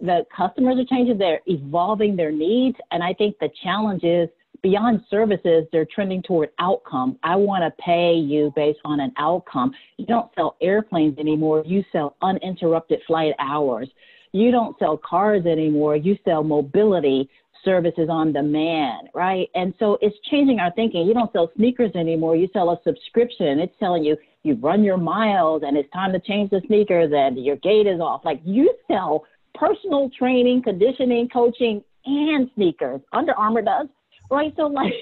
the customers are changing; they're evolving their needs, and I think the challenge is beyond services, they're trending toward outcome. I want to pay you based on an outcome. You don't sell airplanes anymore. You sell uninterrupted flight hours. You don't sell cars anymore. You sell mobility services on demand, right? And so it's changing our thinking. You don't sell sneakers anymore. You sell a subscription. It's telling you you run your miles and it's time to change the sneakers and your gait is off. Like you sell personal training, conditioning, coaching, and sneakers. Under Armour does, right? So like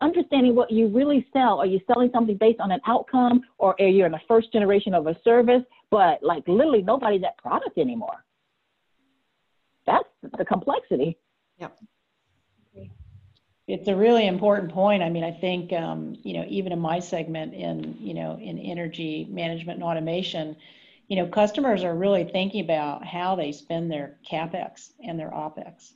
understanding what you really sell. Are you selling something based on an outcome or are you in the first generation of a service? But like literally nobody's at product anymore. That's the complexity. Yep. It's a really important point. I mean, I think, um, you know, even in my segment in, you know, in energy management and automation, you know, customers are really thinking about how they spend their CapEx and their OpEx.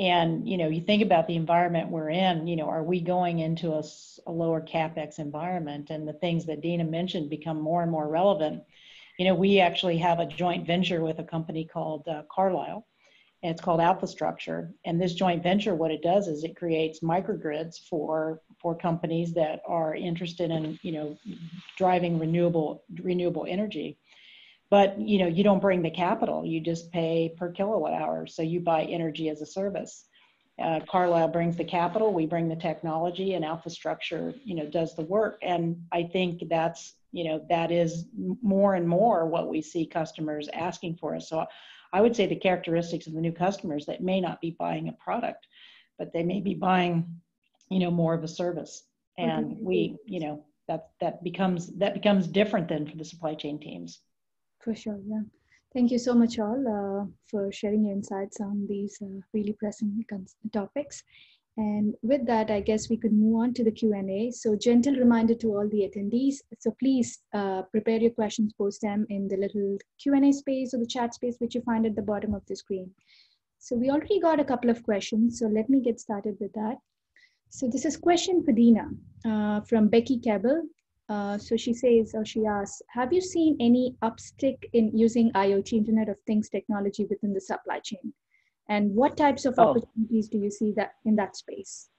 And, you know, you think about the environment we're in, you know, are we going into a, a lower CapEx environment? And the things that Deana mentioned become more and more relevant. You know, we actually have a joint venture with a company called uh, Carlyle and it's called AlphaStruxure. And this joint venture, what it does is it creates microgrids for for companies that are interested in you know driving renewable renewable energy. But you know you don't bring the capital; you just pay per kilowatt hour. So you buy energy as a service. Uh, Carlyle brings the capital, we bring the technology, and AlphaStruxure you know does the work. And I think that's you know that is more and more what we see customers asking for us. So I would say the characteristics of the new customers that may not be buying a product, but they may be buying, you know, more of a service. And we, you know, that that becomes that becomes different than for the supply chain teams. For sure, yeah. Thank you so much, all, uh, for sharing your insights on these uh, really pressing topics. And with that, I guess we could move on to the Q&A. So gentle reminder to all the attendees. So please uh, prepare your questions, post them in the little Q&A space or the chat space, which you find at the bottom of the screen. So we already got a couple of questions. So let me get started with that. So this is question for Deana uh, from Becky Cabell. Uh, so she says, or she asks, have you seen any upstick in using IoT, Internet of Things technology within the supply chain? and what types of oh. opportunities do you see that in that space?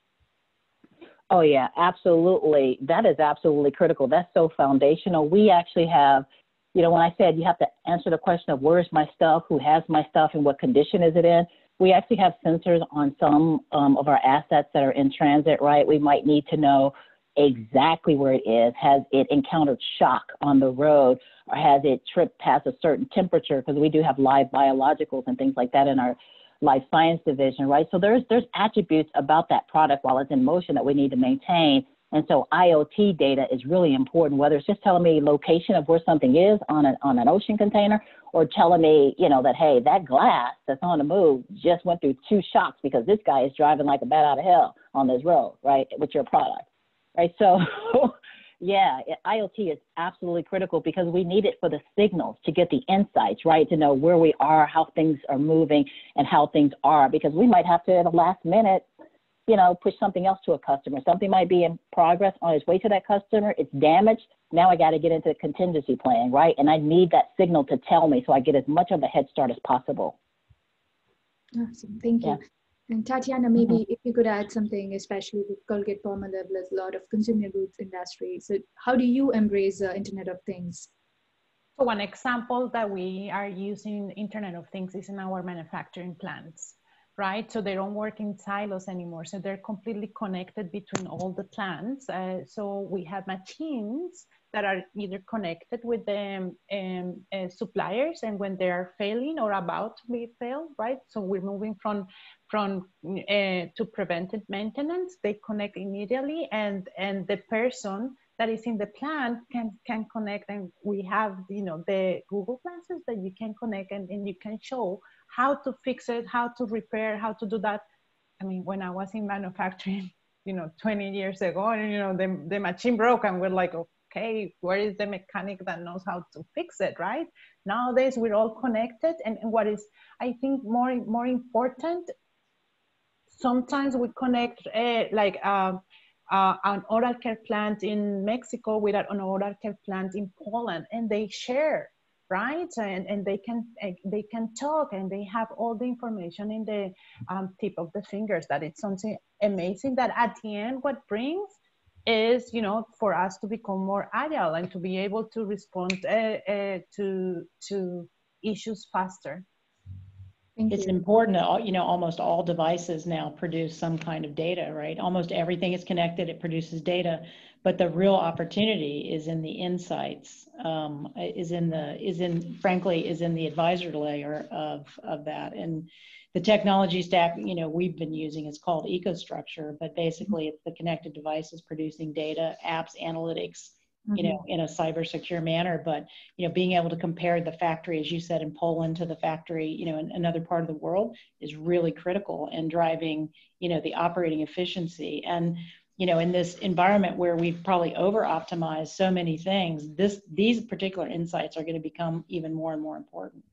Oh yeah absolutely. That is absolutely critical. That's so foundational. We actually have you know when i said you have to answer the question of where's my stuff who has my stuff and what condition is it in we actually have sensors on some um, of our assets that are in transit right? We might need to know exactly where it is has it encountered shock on the road or has it tripped past a certain temperature because we do have live biologicals and things like that in our life science division, right? So there's there's attributes about that product while it's in motion that we need to maintain. And so IoT data is really important, whether it's just telling me location of where something is on an on an ocean container, or telling me, you know, that hey, that glass that's on the move just went through two shocks because this guy is driving like a bat out of hell on this road, right, with your product, right? So <laughs> Yeah, IoT is absolutely critical because we need it for the signals to get the insights, right? To know where we are, how things are moving, and how things are. Because we might have to, at the last minute, you know, push something else to a customer. Something might be in progress on its way to that customer. It's damaged. Now I got to get into the contingency plan, right? And I need that signal to tell me so I get as much of a head start as possible. Awesome. Thank you. Yeah. And Tatiana, maybe mm-hmm. if you could add something, especially with Colgate Palmolive, there's a lot of consumer goods industry. So how do you embrace the Internet of Things? So one example that we are using Internet of Things is in our manufacturing plants, right? So they don't work in silos anymore. So they're completely connected between all the plants. Uh, so we have machines that are either connected with the um, uh, suppliers and when they are failing or about to be failed, right? So we're moving from from uh, to preventive maintenance. They connect immediately, and and the person that is in the plant can can connect. And we have you know the Google Glasses that you can connect and, and you can show how to fix it, how to repair, how to do that. I mean, when I was in manufacturing, <laughs> you know, 20 years ago, and you know, the, the machine broke, and we're like, okay, where is the mechanic that knows how to fix it, right? Nowadays, we're all connected, and, and what is, I think, more more important. Sometimes we connect uh, like uh, uh, an oral care plant in Mexico with an oral care plant in Poland, and they share right? And, and they can eh, they can talk and they have all the information in the um, tip of the fingers that it's something amazing that at the end what brings is you know for us to become more agile and to be able to respond uh, to to issues faster Thank it's you. important that you know almost all devices now produce some kind of data right almost everything is connected it produces data but the real opportunity is in the insights um, is in the is in frankly is in the advisor layer of of that and the technology stack you know we've been using is called EcoStruxure but basically it's the connected devices producing data apps analytics mm-hmm. you know in a cyber secure manner but you know being able to compare the factory as you said in poland to the factory you know in another part of the world is really critical in driving you know the operating efficiency. And you know in this environment where we've probably over optimized so many things this these particular insights are going to become even more and more important.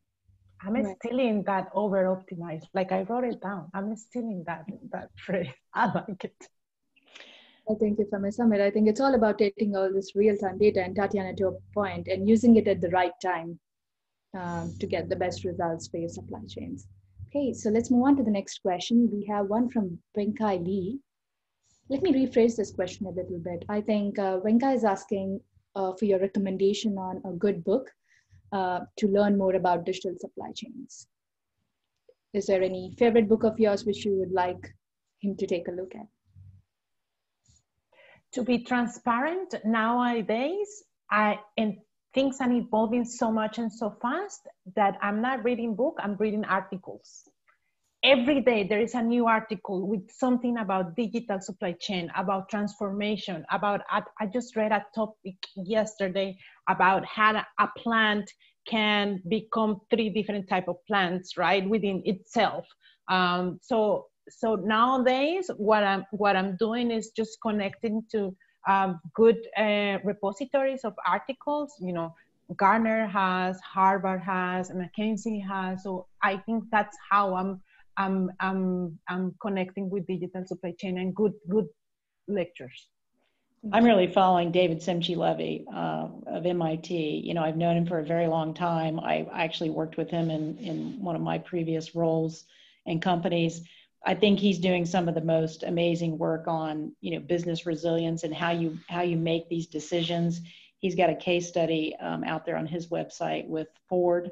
I'm right. still in that over optimized like i wrote it down. I'm still in that that phrase. <laughs> I like it I think if I may sum it, I think it's all about taking all this real-time data and Tatiana to a point and using it at the right time um, to get the best results for your supply chains. Okay, so let's move on to the next question. We have one from Wenkai Lee. Let me rephrase this question a little bit. I think uh, is asking uh, for your recommendation on a good book uh, to learn more about digital supply chains. Is there any favorite book of yours which you would like him to take a look at? To be transparent nowadays i and things are evolving so much and so fast that i'm not reading book i'm reading articles. Every day there is a new article with something about digital supply chain about transformation about i just read a topic yesterday about how a plant can become three different type of plants right within itself. Um, so so nowadays what i'm what i'm doing is just connecting to um, good uh, repositories of articles you know Gartner has harvard has mckinsey has so i think that's how i'm i'm i'm, I'm connecting with digital supply chain and good good lectures I'm really following David Simchi-Levi uh, of MIT. You know, I've known him for a very long time. I actually worked with him in, in one of my previous roles and companies. I think he's doing some of the most amazing work on, you know, business resilience and how you how you make these decisions. He's got a case study um, out there on his website with Ford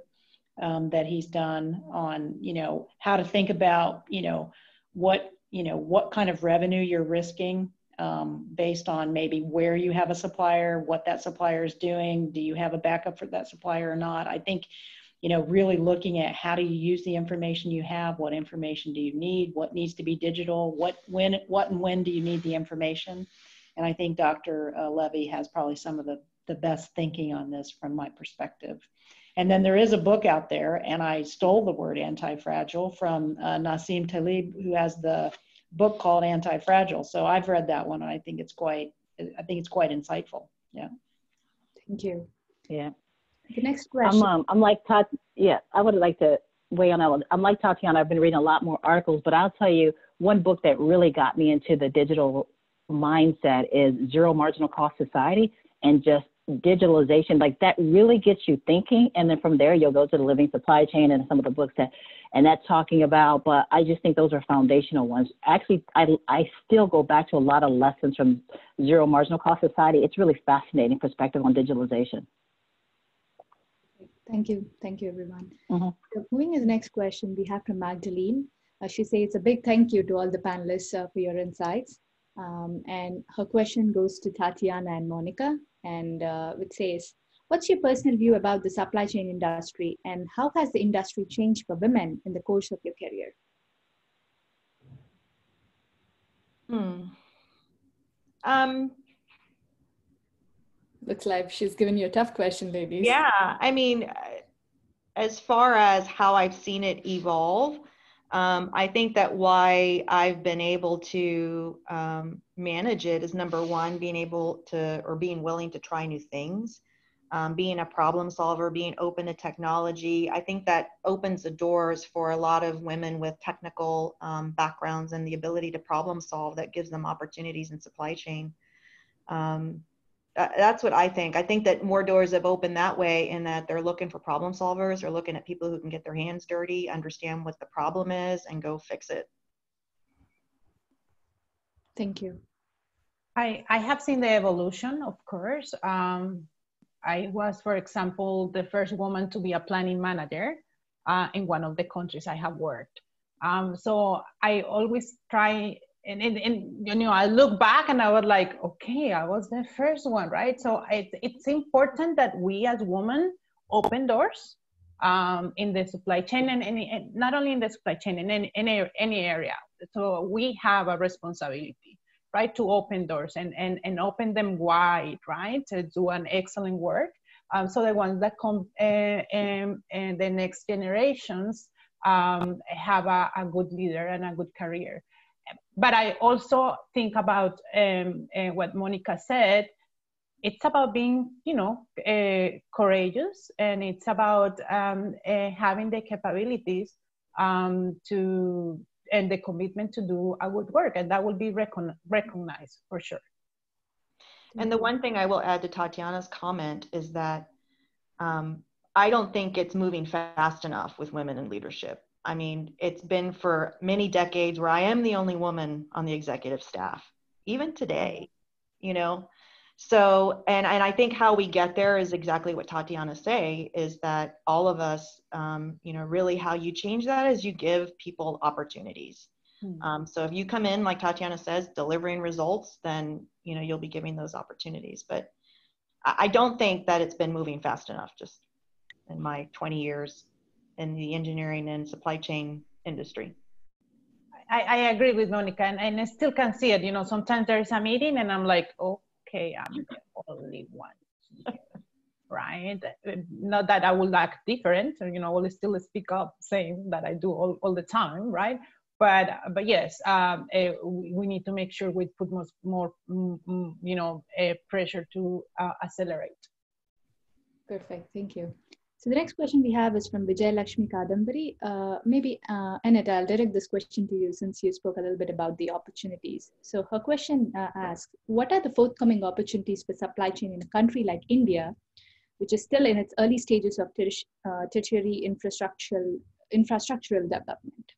um, that he's done on, you know, how to think about, you know, what you know what kind of revenue you're risking um, based on maybe where you have a supplier, what that supplier is doing, do you have a backup for that supplier or not? I think you know, really looking at how do you use the information you have, what information do you need, what needs to be digital, what when, what and when do you need the information, and I think Dr. Uh, Levi has probably some of the the best thinking on this from my perspective. And then there is a book out there, and I stole the word anti-fragile from uh, Nassim Taleb, who has the book called Anti-Fragile. So I've read that one, and I think it's quite, I think it's quite insightful. Yeah. Thank you. Yeah. The next question. I'm, um, I'm like Tat. Yeah, I would like to weigh on that. I'm like Tatiana. I've been reading a lot more articles, but I'll tell you one book that really got me into the digital mindset is Zero Marginal Cost Society and just digitalization. Like that really gets you thinking, and then from there you'll go to the Living Supply Chain and some of the books that, and that's talking about. But I just think those are foundational ones. Actually, I I still go back to a lot of lessons from Zero Marginal Cost Society. It's really fascinating perspective on digitalization. Thank you. Thank you, everyone. Mm-hmm. So moving to the next question, we have from Magdalene. Uh, she says a big thank you to all the panelists uh, for your insights. Um, and her question goes to Tatiana and Monica, and uh, it says, What's your personal view about the supply chain industry, and how has the industry changed for women in the course of your career? Hmm. Um, Looks like she's given you a tough question, ladies. Yeah, I mean, as far as how I've seen it evolve, um, I think that why I've been able to um, manage it is number one, being able to or being willing to try new things, um, being a problem solver, being open to technology. I think that opens the doors for a lot of women with technical um, backgrounds and the ability to problem solve that gives them opportunities in supply chain. Um, that's what I think. I think that more doors have opened that way in that they're looking for problem solvers, they're looking at people who can get their hands dirty, understand what the problem is, and go fix it. Thank you. I, I have seen the evolution, of course. Um, I was, for example, the first woman to be a planning manager uh, in one of the countries I have worked. Um, so I always try and, and, and, you know i look back and i was like okay i was the first one right? So it, it's important that we as women open doors um, in the supply chain and, any, and not only in the supply chain in any, any, any area. So we have a responsibility right to open doors and, and, and open them wide right to do an excellent work um, so the ones that come uh, and, and the next generations um, have a, a good leader and a good career but I also think about um, uh, what Monica said. It's about being, you know, uh, courageous, and it's about um, uh, having the capabilities um, to and the commitment to do a good work, and that will be recon- recognized for sure. And the one thing I will add to Tatiana's comment is that um, I don't think it's moving fast enough with women in leadership. I mean, it's been for many decades where I am the only woman on the executive staff, even today, you know. So, and and I think how we get there is exactly what Tatiana say is that all of us, um, you know, really how you change that is you give people opportunities. Hmm. Um, so if you come in, like Tatiana says, delivering results, then you know you'll be giving those opportunities. But I don't think that it's been moving fast enough. Just in my 20 years in the engineering and supply chain industry. I, I agree with Monica, and, and I still can see it. You know, sometimes there's a meeting, and I'm like, okay, I'm the only one, right? Not that I will act different, you know, I will still speak up, saying that I do all, all the time, right? But but yes, um, uh, we need to make sure we put more, more mm, mm, you know, uh, pressure to uh, accelerate. Perfect, thank you. So the next question we have is from Vijay Lakshmi Kadambari. Uh, maybe, uh, Annette, I'll direct this question to you since you spoke a little bit about the opportunities. So her question uh, asks, what are the forthcoming opportunities for supply chain in a country like India, which is still in its early stages of ter uh, tertiary infrastructural, infrastructural development?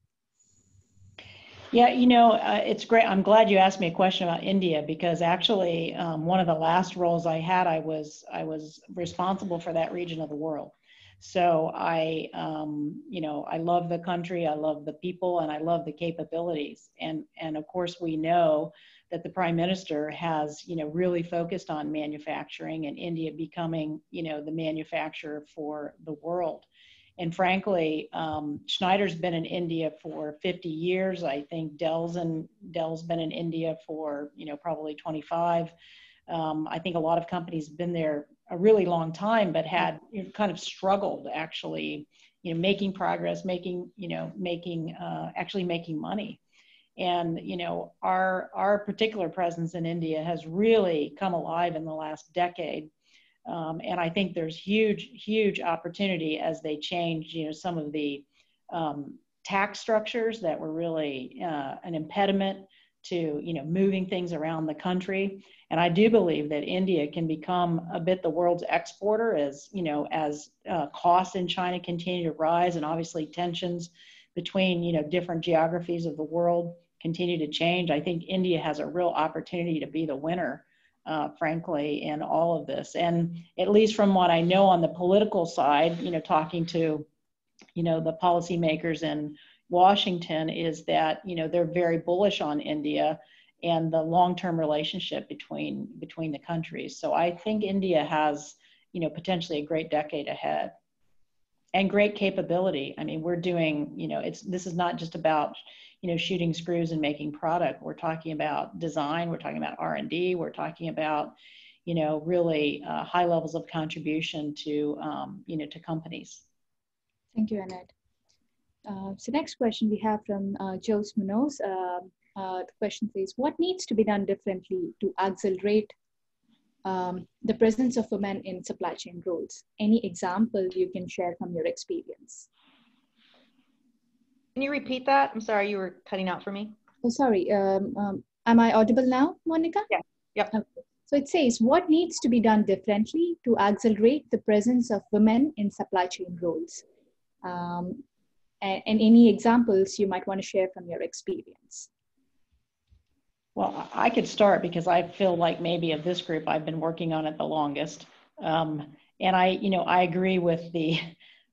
Yeah, you know, uh, it's great. I'm glad you asked me a question about India because actually, um, one of the last roles I had, I was I was responsible for that region of the world. So I, um, you know, I love the country, I love the people, and I love the capabilities. And and of course, we know that the prime minister has, you know, really focused on manufacturing and India becoming, you know, the manufacturer for the world. And frankly, um, Schneider's been in India for 50 years. I think Dell's and Dell's been in India for, you know, probably 25. Um, I think a lot of companies have been there a really long time, but had you know, kind of struggled actually, you know, making progress, making, you know, making, uh, actually making money. And, you know, our, our particular presence in India has really come alive in the last decade. Um, and I think there's huge, huge opportunity as they change, you know, some of the um, tax structures that were really uh, an impediment to, you know, moving things around the country. And I do believe that India can become a bit the world's exporter as, you know, as uh, costs in China continue to rise and obviously tensions between, you know, different geographies of the world continue to change. I think India has a real opportunity to be the winner, uh, frankly, in all of this. And at least from what I know on the political side, you know, talking to, you know, the policymakers in Washington is that you know they're very bullish on India and the long-term relationship between between the countries. So I think India has you know potentially a great decade ahead and great capability. I mean, we're doing you know it's this is not just about you know shooting screws and making product. We're talking about design. We're talking about R and D. We're talking about you know really uh, high levels of contribution to um, you know to companies. Thank you, Annette. Uh, so next question we have from uh, Jose Munoz. Um, uh, the question says, what needs to be done differently to accelerate um, the presence of women in supply chain roles? Any example you can share from your experience? Can you repeat that? I'm sorry, you were cutting out for me. Oh, sorry. Um, um, am I audible now, Monica? Yeah. Yep. Okay. So it says, what needs to be done differently to accelerate the presence of women in supply chain roles? Um, and, and any examples you might want to share from your experience. Well, I could start because I feel like maybe of this group, I've been working on it the longest. Um, and I, you know, I agree with the,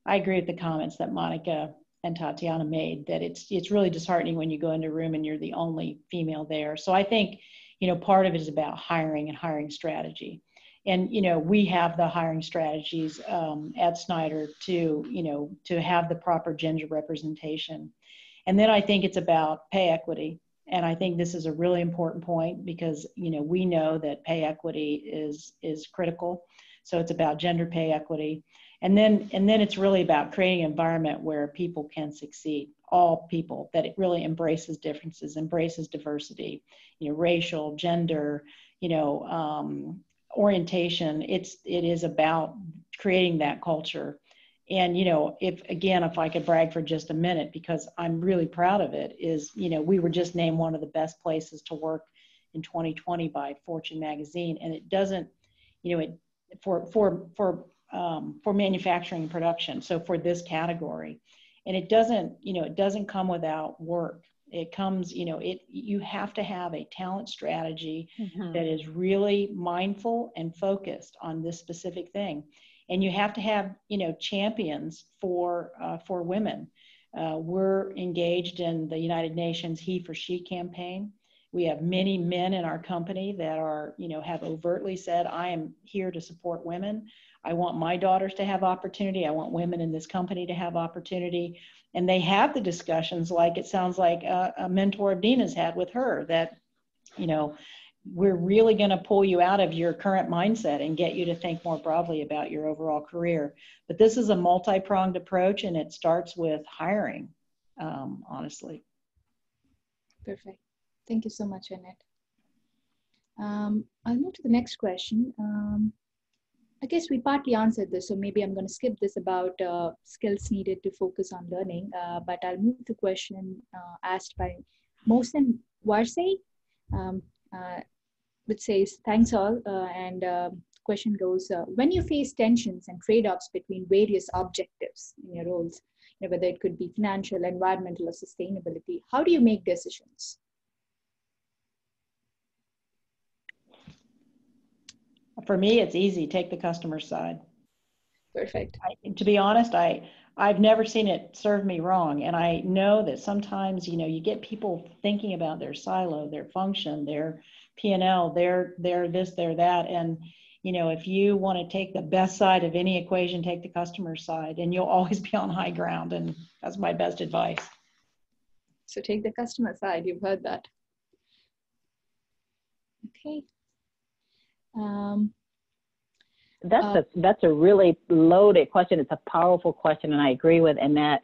I agree with the comments that Monica and Tatiana made that it's it's really disheartening when you go into a room and you're the only female there. So I think, you know, part of it is about hiring and hiring strategy and you know we have the hiring strategies um, at Schneider to you know to have the proper gender representation. And then i think it's about pay equity. And i think this is a really important point because you know we know that pay equity is is critical. So it's about gender pay equity. And then and then it's really about creating an environment where people can succeed all people that it really embraces differences embraces diversity you know racial gender you know um, orientation it's it is about creating that culture. And you know if again if i could brag for just a minute because i'm really proud of it is you know we were just named one of the best places to work in 2020 by fortune magazine. And it doesn't you know it for for for um, for manufacturing production so for this category. And it doesn't you know it doesn't come without work it comes you know it you have to have a talent strategy mm-hmm. that is really mindful and focused on this specific thing. And you have to have you know champions for uh, for women. Uh, we're engaged in the united nations he for she campaign we have many men in our company that are you know have overtly said i am here to support women i want my daughters to have opportunity i want women in this company to have opportunity and they have the discussions like it sounds like a, a mentor of Deana's had with her that, you know, we're really going to pull you out of your current mindset and get you to think more broadly about your overall career. But this is a multi pronged approach and it starts with hiring, um, honestly. Perfect. Thank you so much, Annette. Um, I'll move to the next question. Um, I guess we partly answered this, so maybe I'm going to skip this about uh, skills needed to focus on learning. Uh, but I'll move to the question uh, asked by Mohsen Warsay, um, uh, which says, "Thanks all." Uh, and um, question goes: uh, When you face tensions and trade-offs between various objectives in your roles, you know, whether it could be financial, environmental, or sustainability, how do you make decisions? For me, it's easy. Take the customer side. Perfect. I, to be honest, I I've never seen it serve me wrong, and I know that sometimes you know you get people thinking about their silo, their function, their P and L, their their this, their that, and you know if you want to take the best side of any equation, take the customer side, and you'll always be on high ground. And that's my best advice. So take the customer side. You've heard that. Okay. Um, that's uh, a that's a really loaded question. It's a powerful question, and I agree with Annette.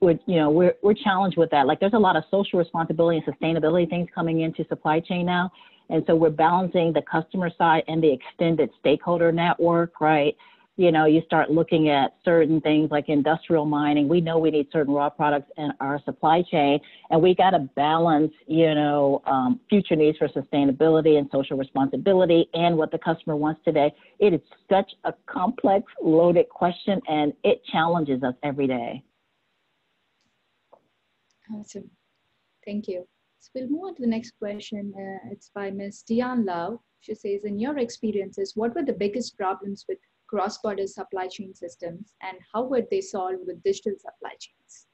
We're, you know, we're we're challenged with that. Like, there's a lot of social responsibility and sustainability things coming into supply chain now, and so we're balancing the customer side and the extended stakeholder network, right? You know, you start looking at certain things like industrial mining. We know we need certain raw products in our supply chain, and we got to balance, you know, um, future needs for sustainability and social responsibility and what the customer wants today. It is such a complex, loaded question, and it challenges us every day. Awesome. Thank you. So we'll move on to the next question. Uh, it's by Ms. Diane Lau. She says, in your experiences, what were the biggest problems with cross-border supply chain systems and how were they solved with digital supply chains?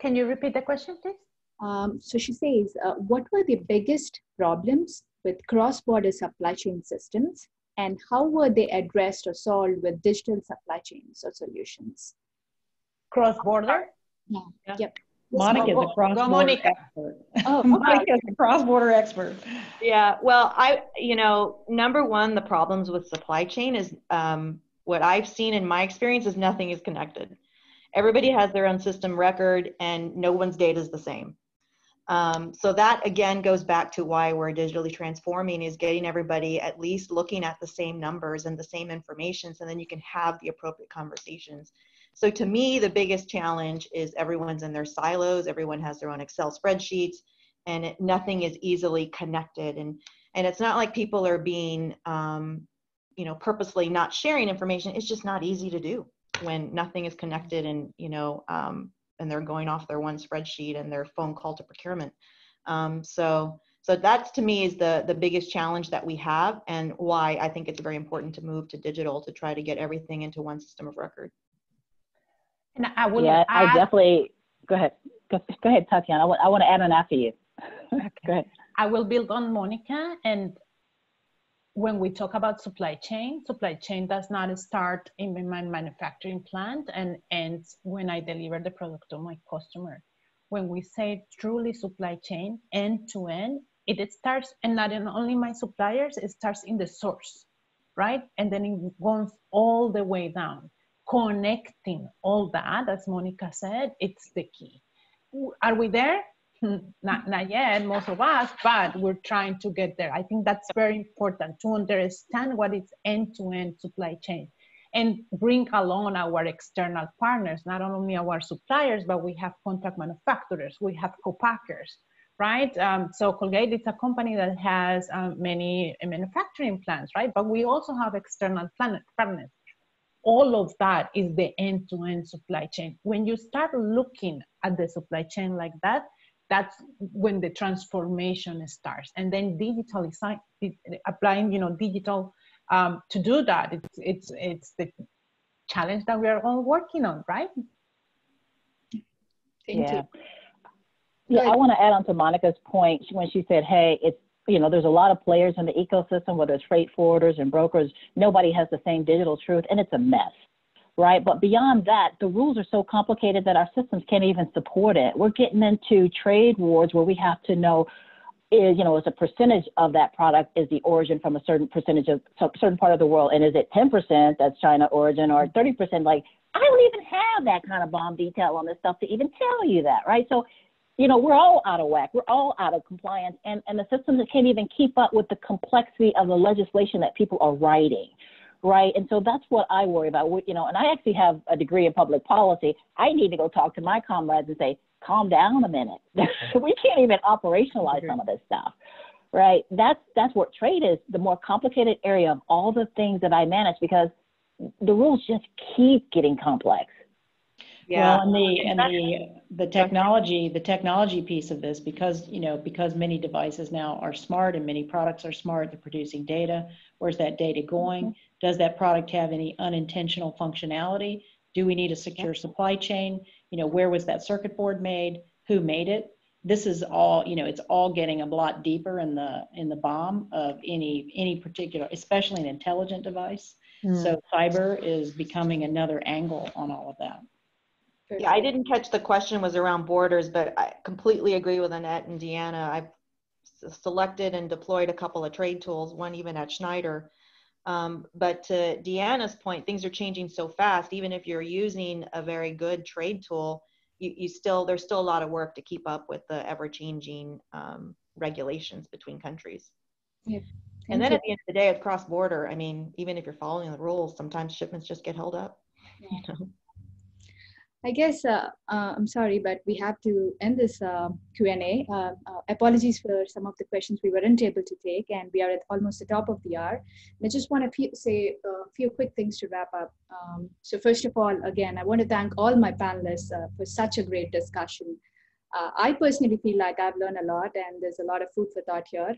Can you repeat the question, please? Um, so she says, uh, what were the biggest problems with cross-border supply chain systems and how were they addressed or solved with digital supply chains or solutions? Cross-border? Yeah. Yep. Monica is a cross-border expert. Oh, <laughs> Monica is a cross-border expert. Yeah, well, I, you know, number one, the problems with supply chain is um, what I've seen in my experience is nothing is connected. Everybody has their own system record, and no one's data is the same. Um, so that again goes back to why we're digitally transforming is getting everybody at least looking at the same numbers and the same information so then you can have the appropriate conversations. So to me, the biggest challenge is everyone's in their silos, everyone has their own Excel spreadsheets, and it, nothing is easily connected. And, and it's not like people are being, um, you know, purposely not sharing information. It's just not easy to do when nothing is connected and, you know, um, and they're going off their one spreadsheet and their phone call to procurement. Um, so, so that's to me is the the biggest challenge that we have, and why I think it's very important to move to digital to try to get everything into one system of record. And I will. Yeah, add, I definitely. Go ahead. Go, go ahead, Tatiana. I want, I want to add on after you. <laughs> Okay. go ahead. I will build on Monica and when we talk about supply chain, supply chain does not start in my manufacturing plant and ends when I deliver the product to my customer. When we say truly supply chain, end to end, it starts, and not in only my suppliers, it starts in the source, right? And then it goes all the way down. Connecting all that, as Monica said, it's the key. Are we there? <laughs> not, not yet, most of us, but we're trying to get there. I think that's very important to understand what is end-to-end supply chain and bring along our external partners, not only our suppliers, but we have contract manufacturers, we have co-packers, right? Um, so Colgate is a company that has um, many manufacturing plants, right? But we also have external partners. All of that is the end-to-end supply chain. When you start looking at the supply chain like that, that's when the transformation starts and then digitally applying you know digital um, to do that it's it's it's the challenge that we are all working on right Thank yeah. You. Yeah, I want to add on to Monica's point when she said, "Hey, it's you know, there's a lot of players in the ecosystem, whether it's freight forwarders and brokers. Nobody has the same digital truth, and it's a mess right? But beyond that, the rules are so complicated that our systems can't even support it. We're getting into trade wars where we have to know is you know is a percentage of that product is the origin from a certain percentage of some certain part of the world and is it 10% that's china origin or 30% like i don't even have that kind of BOM detail on this stuff to even tell you that right so you know we're all out of whack we're all out of compliance and and the system that can't even keep up with the complexity of the legislation that people are writing right? And so that's what I worry about. You know, and I actually have a degree in public policy. I need to go talk to my comrades and say, calm down a minute. <laughs> we can't even operationalize some of this stuff, right? That's that's what trade is. The more complicated area of all the things that I manage because the rules just keep getting complex. Yeah, well, and the and the the technology, the technology piece of this, because you know, because many devices now are smart and many products are smart, they're producing data. Where's that data going? Mm-hmm. Does that product have any unintentional functionality? Do we need a secure supply chain? You know, where was that circuit board made? Who made it? This is all, you know, it's all getting a lot deeper in the in the BOM of any any particular, especially an intelligent device. Mm. So cyber is becoming another angle on all of that. Yeah, I didn't catch the question was around borders, but I completely agree with Annette and Deana. I've selected and deployed a couple of trade tools, one even at Schneider, um, but to Deana's point, things are changing so fast. Even if you're using a very good trade tool, you, you still there's still a lot of work to keep up with the ever-changing um, regulations between countries. Yeah. And then you. at the end of the day, it's cross-border. I mean, even if you're following the rules, sometimes shipments just get held up. Yeah. <laughs> You know? I guess uh, uh, I'm sorry, but we have to end this uh, Q&A. Uh, uh, apologies for some of the questions we weren't able to take, and we are at almost the top of the hour. And I just want to say a few quick things to wrap up. Um, so first of all, again, I want to thank all my panelists uh, for such a great discussion. I personally feel like I've learned a lot, and there's a lot of food for thought here.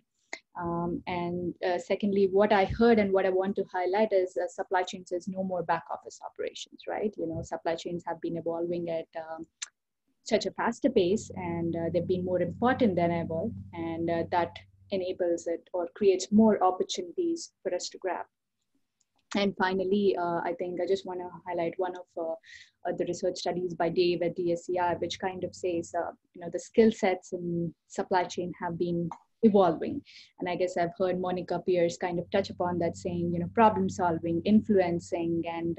Um, and uh, secondly, what I heard and what I want to highlight is uh, supply chains is no more back office operations, right? You know, supply chains have been evolving at um, such a faster pace and uh, they've been more important than ever and uh, that enables it or creates more opportunities for us to grab and finally uh, i think i just want to highlight one of uh, the research studies by dave at dsci which kind of says you know the skill sets in supply chain have been evolving and i guess i've heard monica pierce kind of touch upon that saying you know problem solving influencing and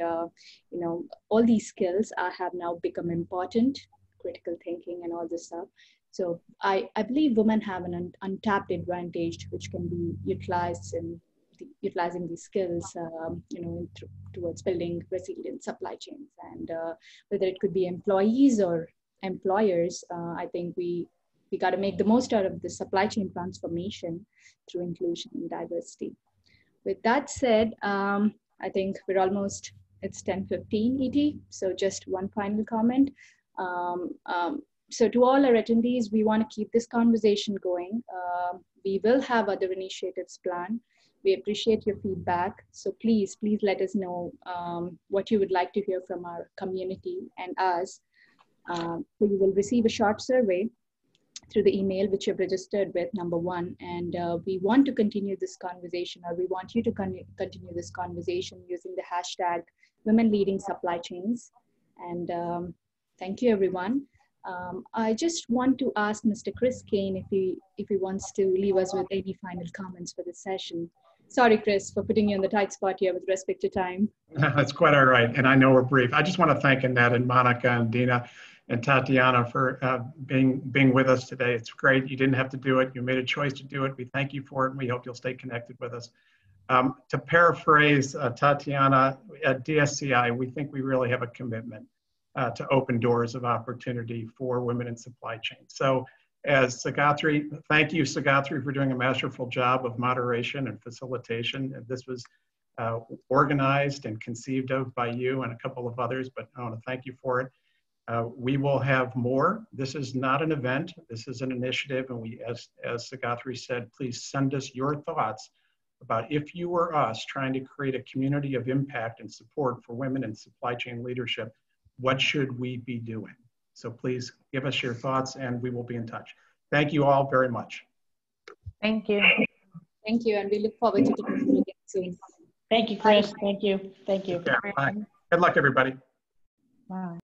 you know all these skills have now become important critical thinking and all this stuff. So I, I believe women have an un- untapped advantage which can be utilized in the, utilizing these skills, um, you know, th- towards building resilient supply chains. And uh, whether it could be employees or employers, uh, I think we we got to make the most out of the supply chain transformation through inclusion and diversity. With that said, um, I think we're almost it's 10:15 ET. So just one final comment. Um, um, so to all our attendees, we want to keep this conversation going. Uh, we will have other initiatives planned. We appreciate your feedback. So please, please let us know um, what you would like to hear from our community and us. Um, so you will receive a short survey through the email which you've registered with, number one. And uh, we want to continue this conversation or we want you to con continue this conversation using the hashtag women leading supply chains. And um, Thank you, everyone. Um, I just want to ask Mr. Chris Caine if he, if he wants to leave us with any final comments for this session. Sorry, Chris, for putting you in the tight spot here with respect to time. <laughs> That's quite all right. And I know we're brief. I just want to thank Annette and Monica and Deana and Tatiana for uh, being, being with us today. It's great. You didn't have to do it. You made a choice to do it. We thank you for it. And we hope you'll stay connected with us. Um, to paraphrase uh, Tatiana, at DSCI, we think we really have a commitment uh, to open doors of opportunity for women in supply chain. So as Sagathri, thank you Sagathri for doing a masterful job of moderation and facilitation. This was uh, organized and conceived of by you and a couple of others, but I want to thank you for it. Uh, we will have more. This is not an event. This is an initiative. And we, as, as Sagathri said, please send us your thoughts about if you were us trying to create a community of impact and support for women in supply chain leadership, what should we be doing? So please give us your thoughts and we will be in touch. Thank you all very much. Thank you. Thank you, and we look forward to talking to you again soon. Thank you, Chris. Thank you. Thank you. Bye. Good luck, everybody. Bye.